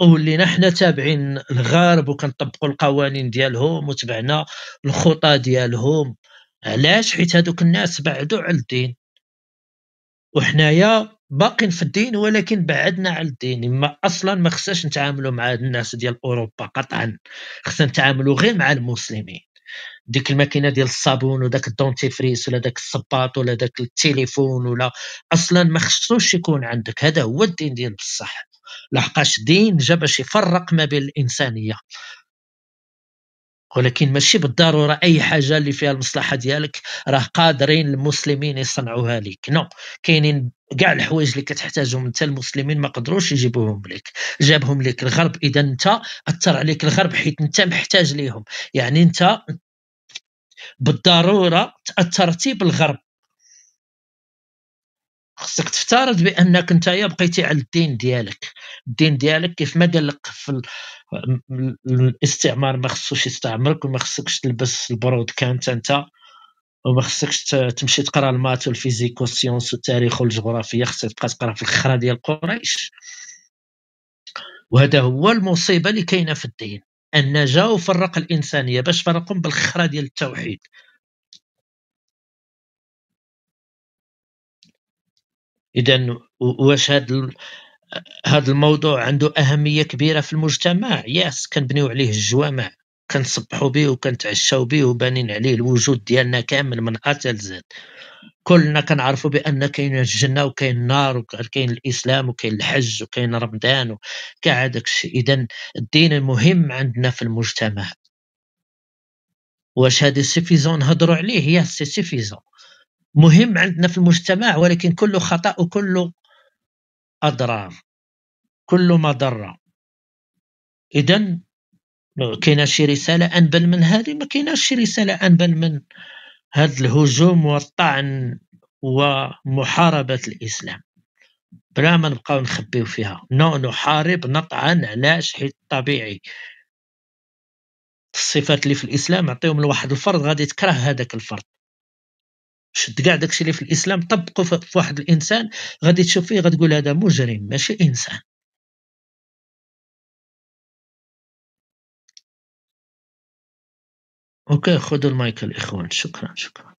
ولينا حنا تابعين الغرب وكنطبقوا القوانين ديالهم وتبعنا الخطى ديالهم. علاش حيت هذوك الناس بعدوا على الدين. وحنايا باقين في الدين ولكن بعدنا على الدين. ما أصلا ما خصناش نتعاملوا مع الناس ديال أوروبا قطعا. خصنا نتعاملوا غير مع المسلمين. ديك الماكينة ديال الصابون وداك الدونتيفريس ولا داك الصباط ولا داك التليفون ولا أصلا ما خصوش يكون عندك. هذا هو الدين ديال بصح. لحقاش دين جا باش يفرق ما بين الإنسانية. ولكن ماشي بالضرورة أي حاجة اللي فيها المصلحة ديالك راه قادرين المسلمين يصنعوها لك نو كاينين كاع الحوايج اللي كتحتاجهم انت المسلمين ما قدروش يجيبوهم لك جابهم لك الغرب إذا أنت أثر عليك الغرب حيت أنت محتاج ليهم. يعني أنت بالضرورة تأثرتي بالغرب. خصك تفترض بأنك أنت بقيتي على الدين ديالك. الدين ديالك كيف ما قال لك في الاستعمار ما خصوش يستعمرك وما خصكش تلبس ال brodequin أنت وما خصكش تمشي تقرأ ال maths وال physique وال sciences والتاريخ والجغرافيا خصك تبقى تقرأ في الخرا ديال قريش. وهذا هو المصيبة اللي كاينة في الدين أن جاو فرق الإنسانية باش فرقهم بالخرا ديال التوحيد. اذا واش هذا هذا الموضوع عنده أهمية كبيرة في المجتمع؟ yes كنبنيو عليه الجوامع كنصبحوا به وكنتعشاو به وبانين عليه الوجود ديالنا كامل من A ل Z كلنا كنعرفوا بأن كاين الجنة وكاين النار وكاين الإسلام وكاين الحج وكاين رمضان وكاع الشيء. اذا الدين مهم عندنا في المجتمع. واش هذا suffisant نهضروا عليه؟ yeah c'est suffisant مهم عندنا في المجتمع ولكن كله خطأ وكله أضرار كله مضرة. اذا كاينة شي رسالة أنبل من هذه؟ ما كايناش شي رسالة أنبل من هذا الهجوم والطعن ومحاربة الإسلام. بلا ما نبقاو نخبيو فيها. نو نحارب نطعن علاش؟ حيت طبيعي. الصفات اللي في الإسلام عطيهم لواحد الفرد غادي تكره هذاك الفرد شد كاع داكشي اللي في الإسلام طبقه في واحد الإنسان غادي تشوف فيه غتقول هذا مجرم ماشي إنسان. أوكي خذوا المايك الإخوان شكرا شكرا.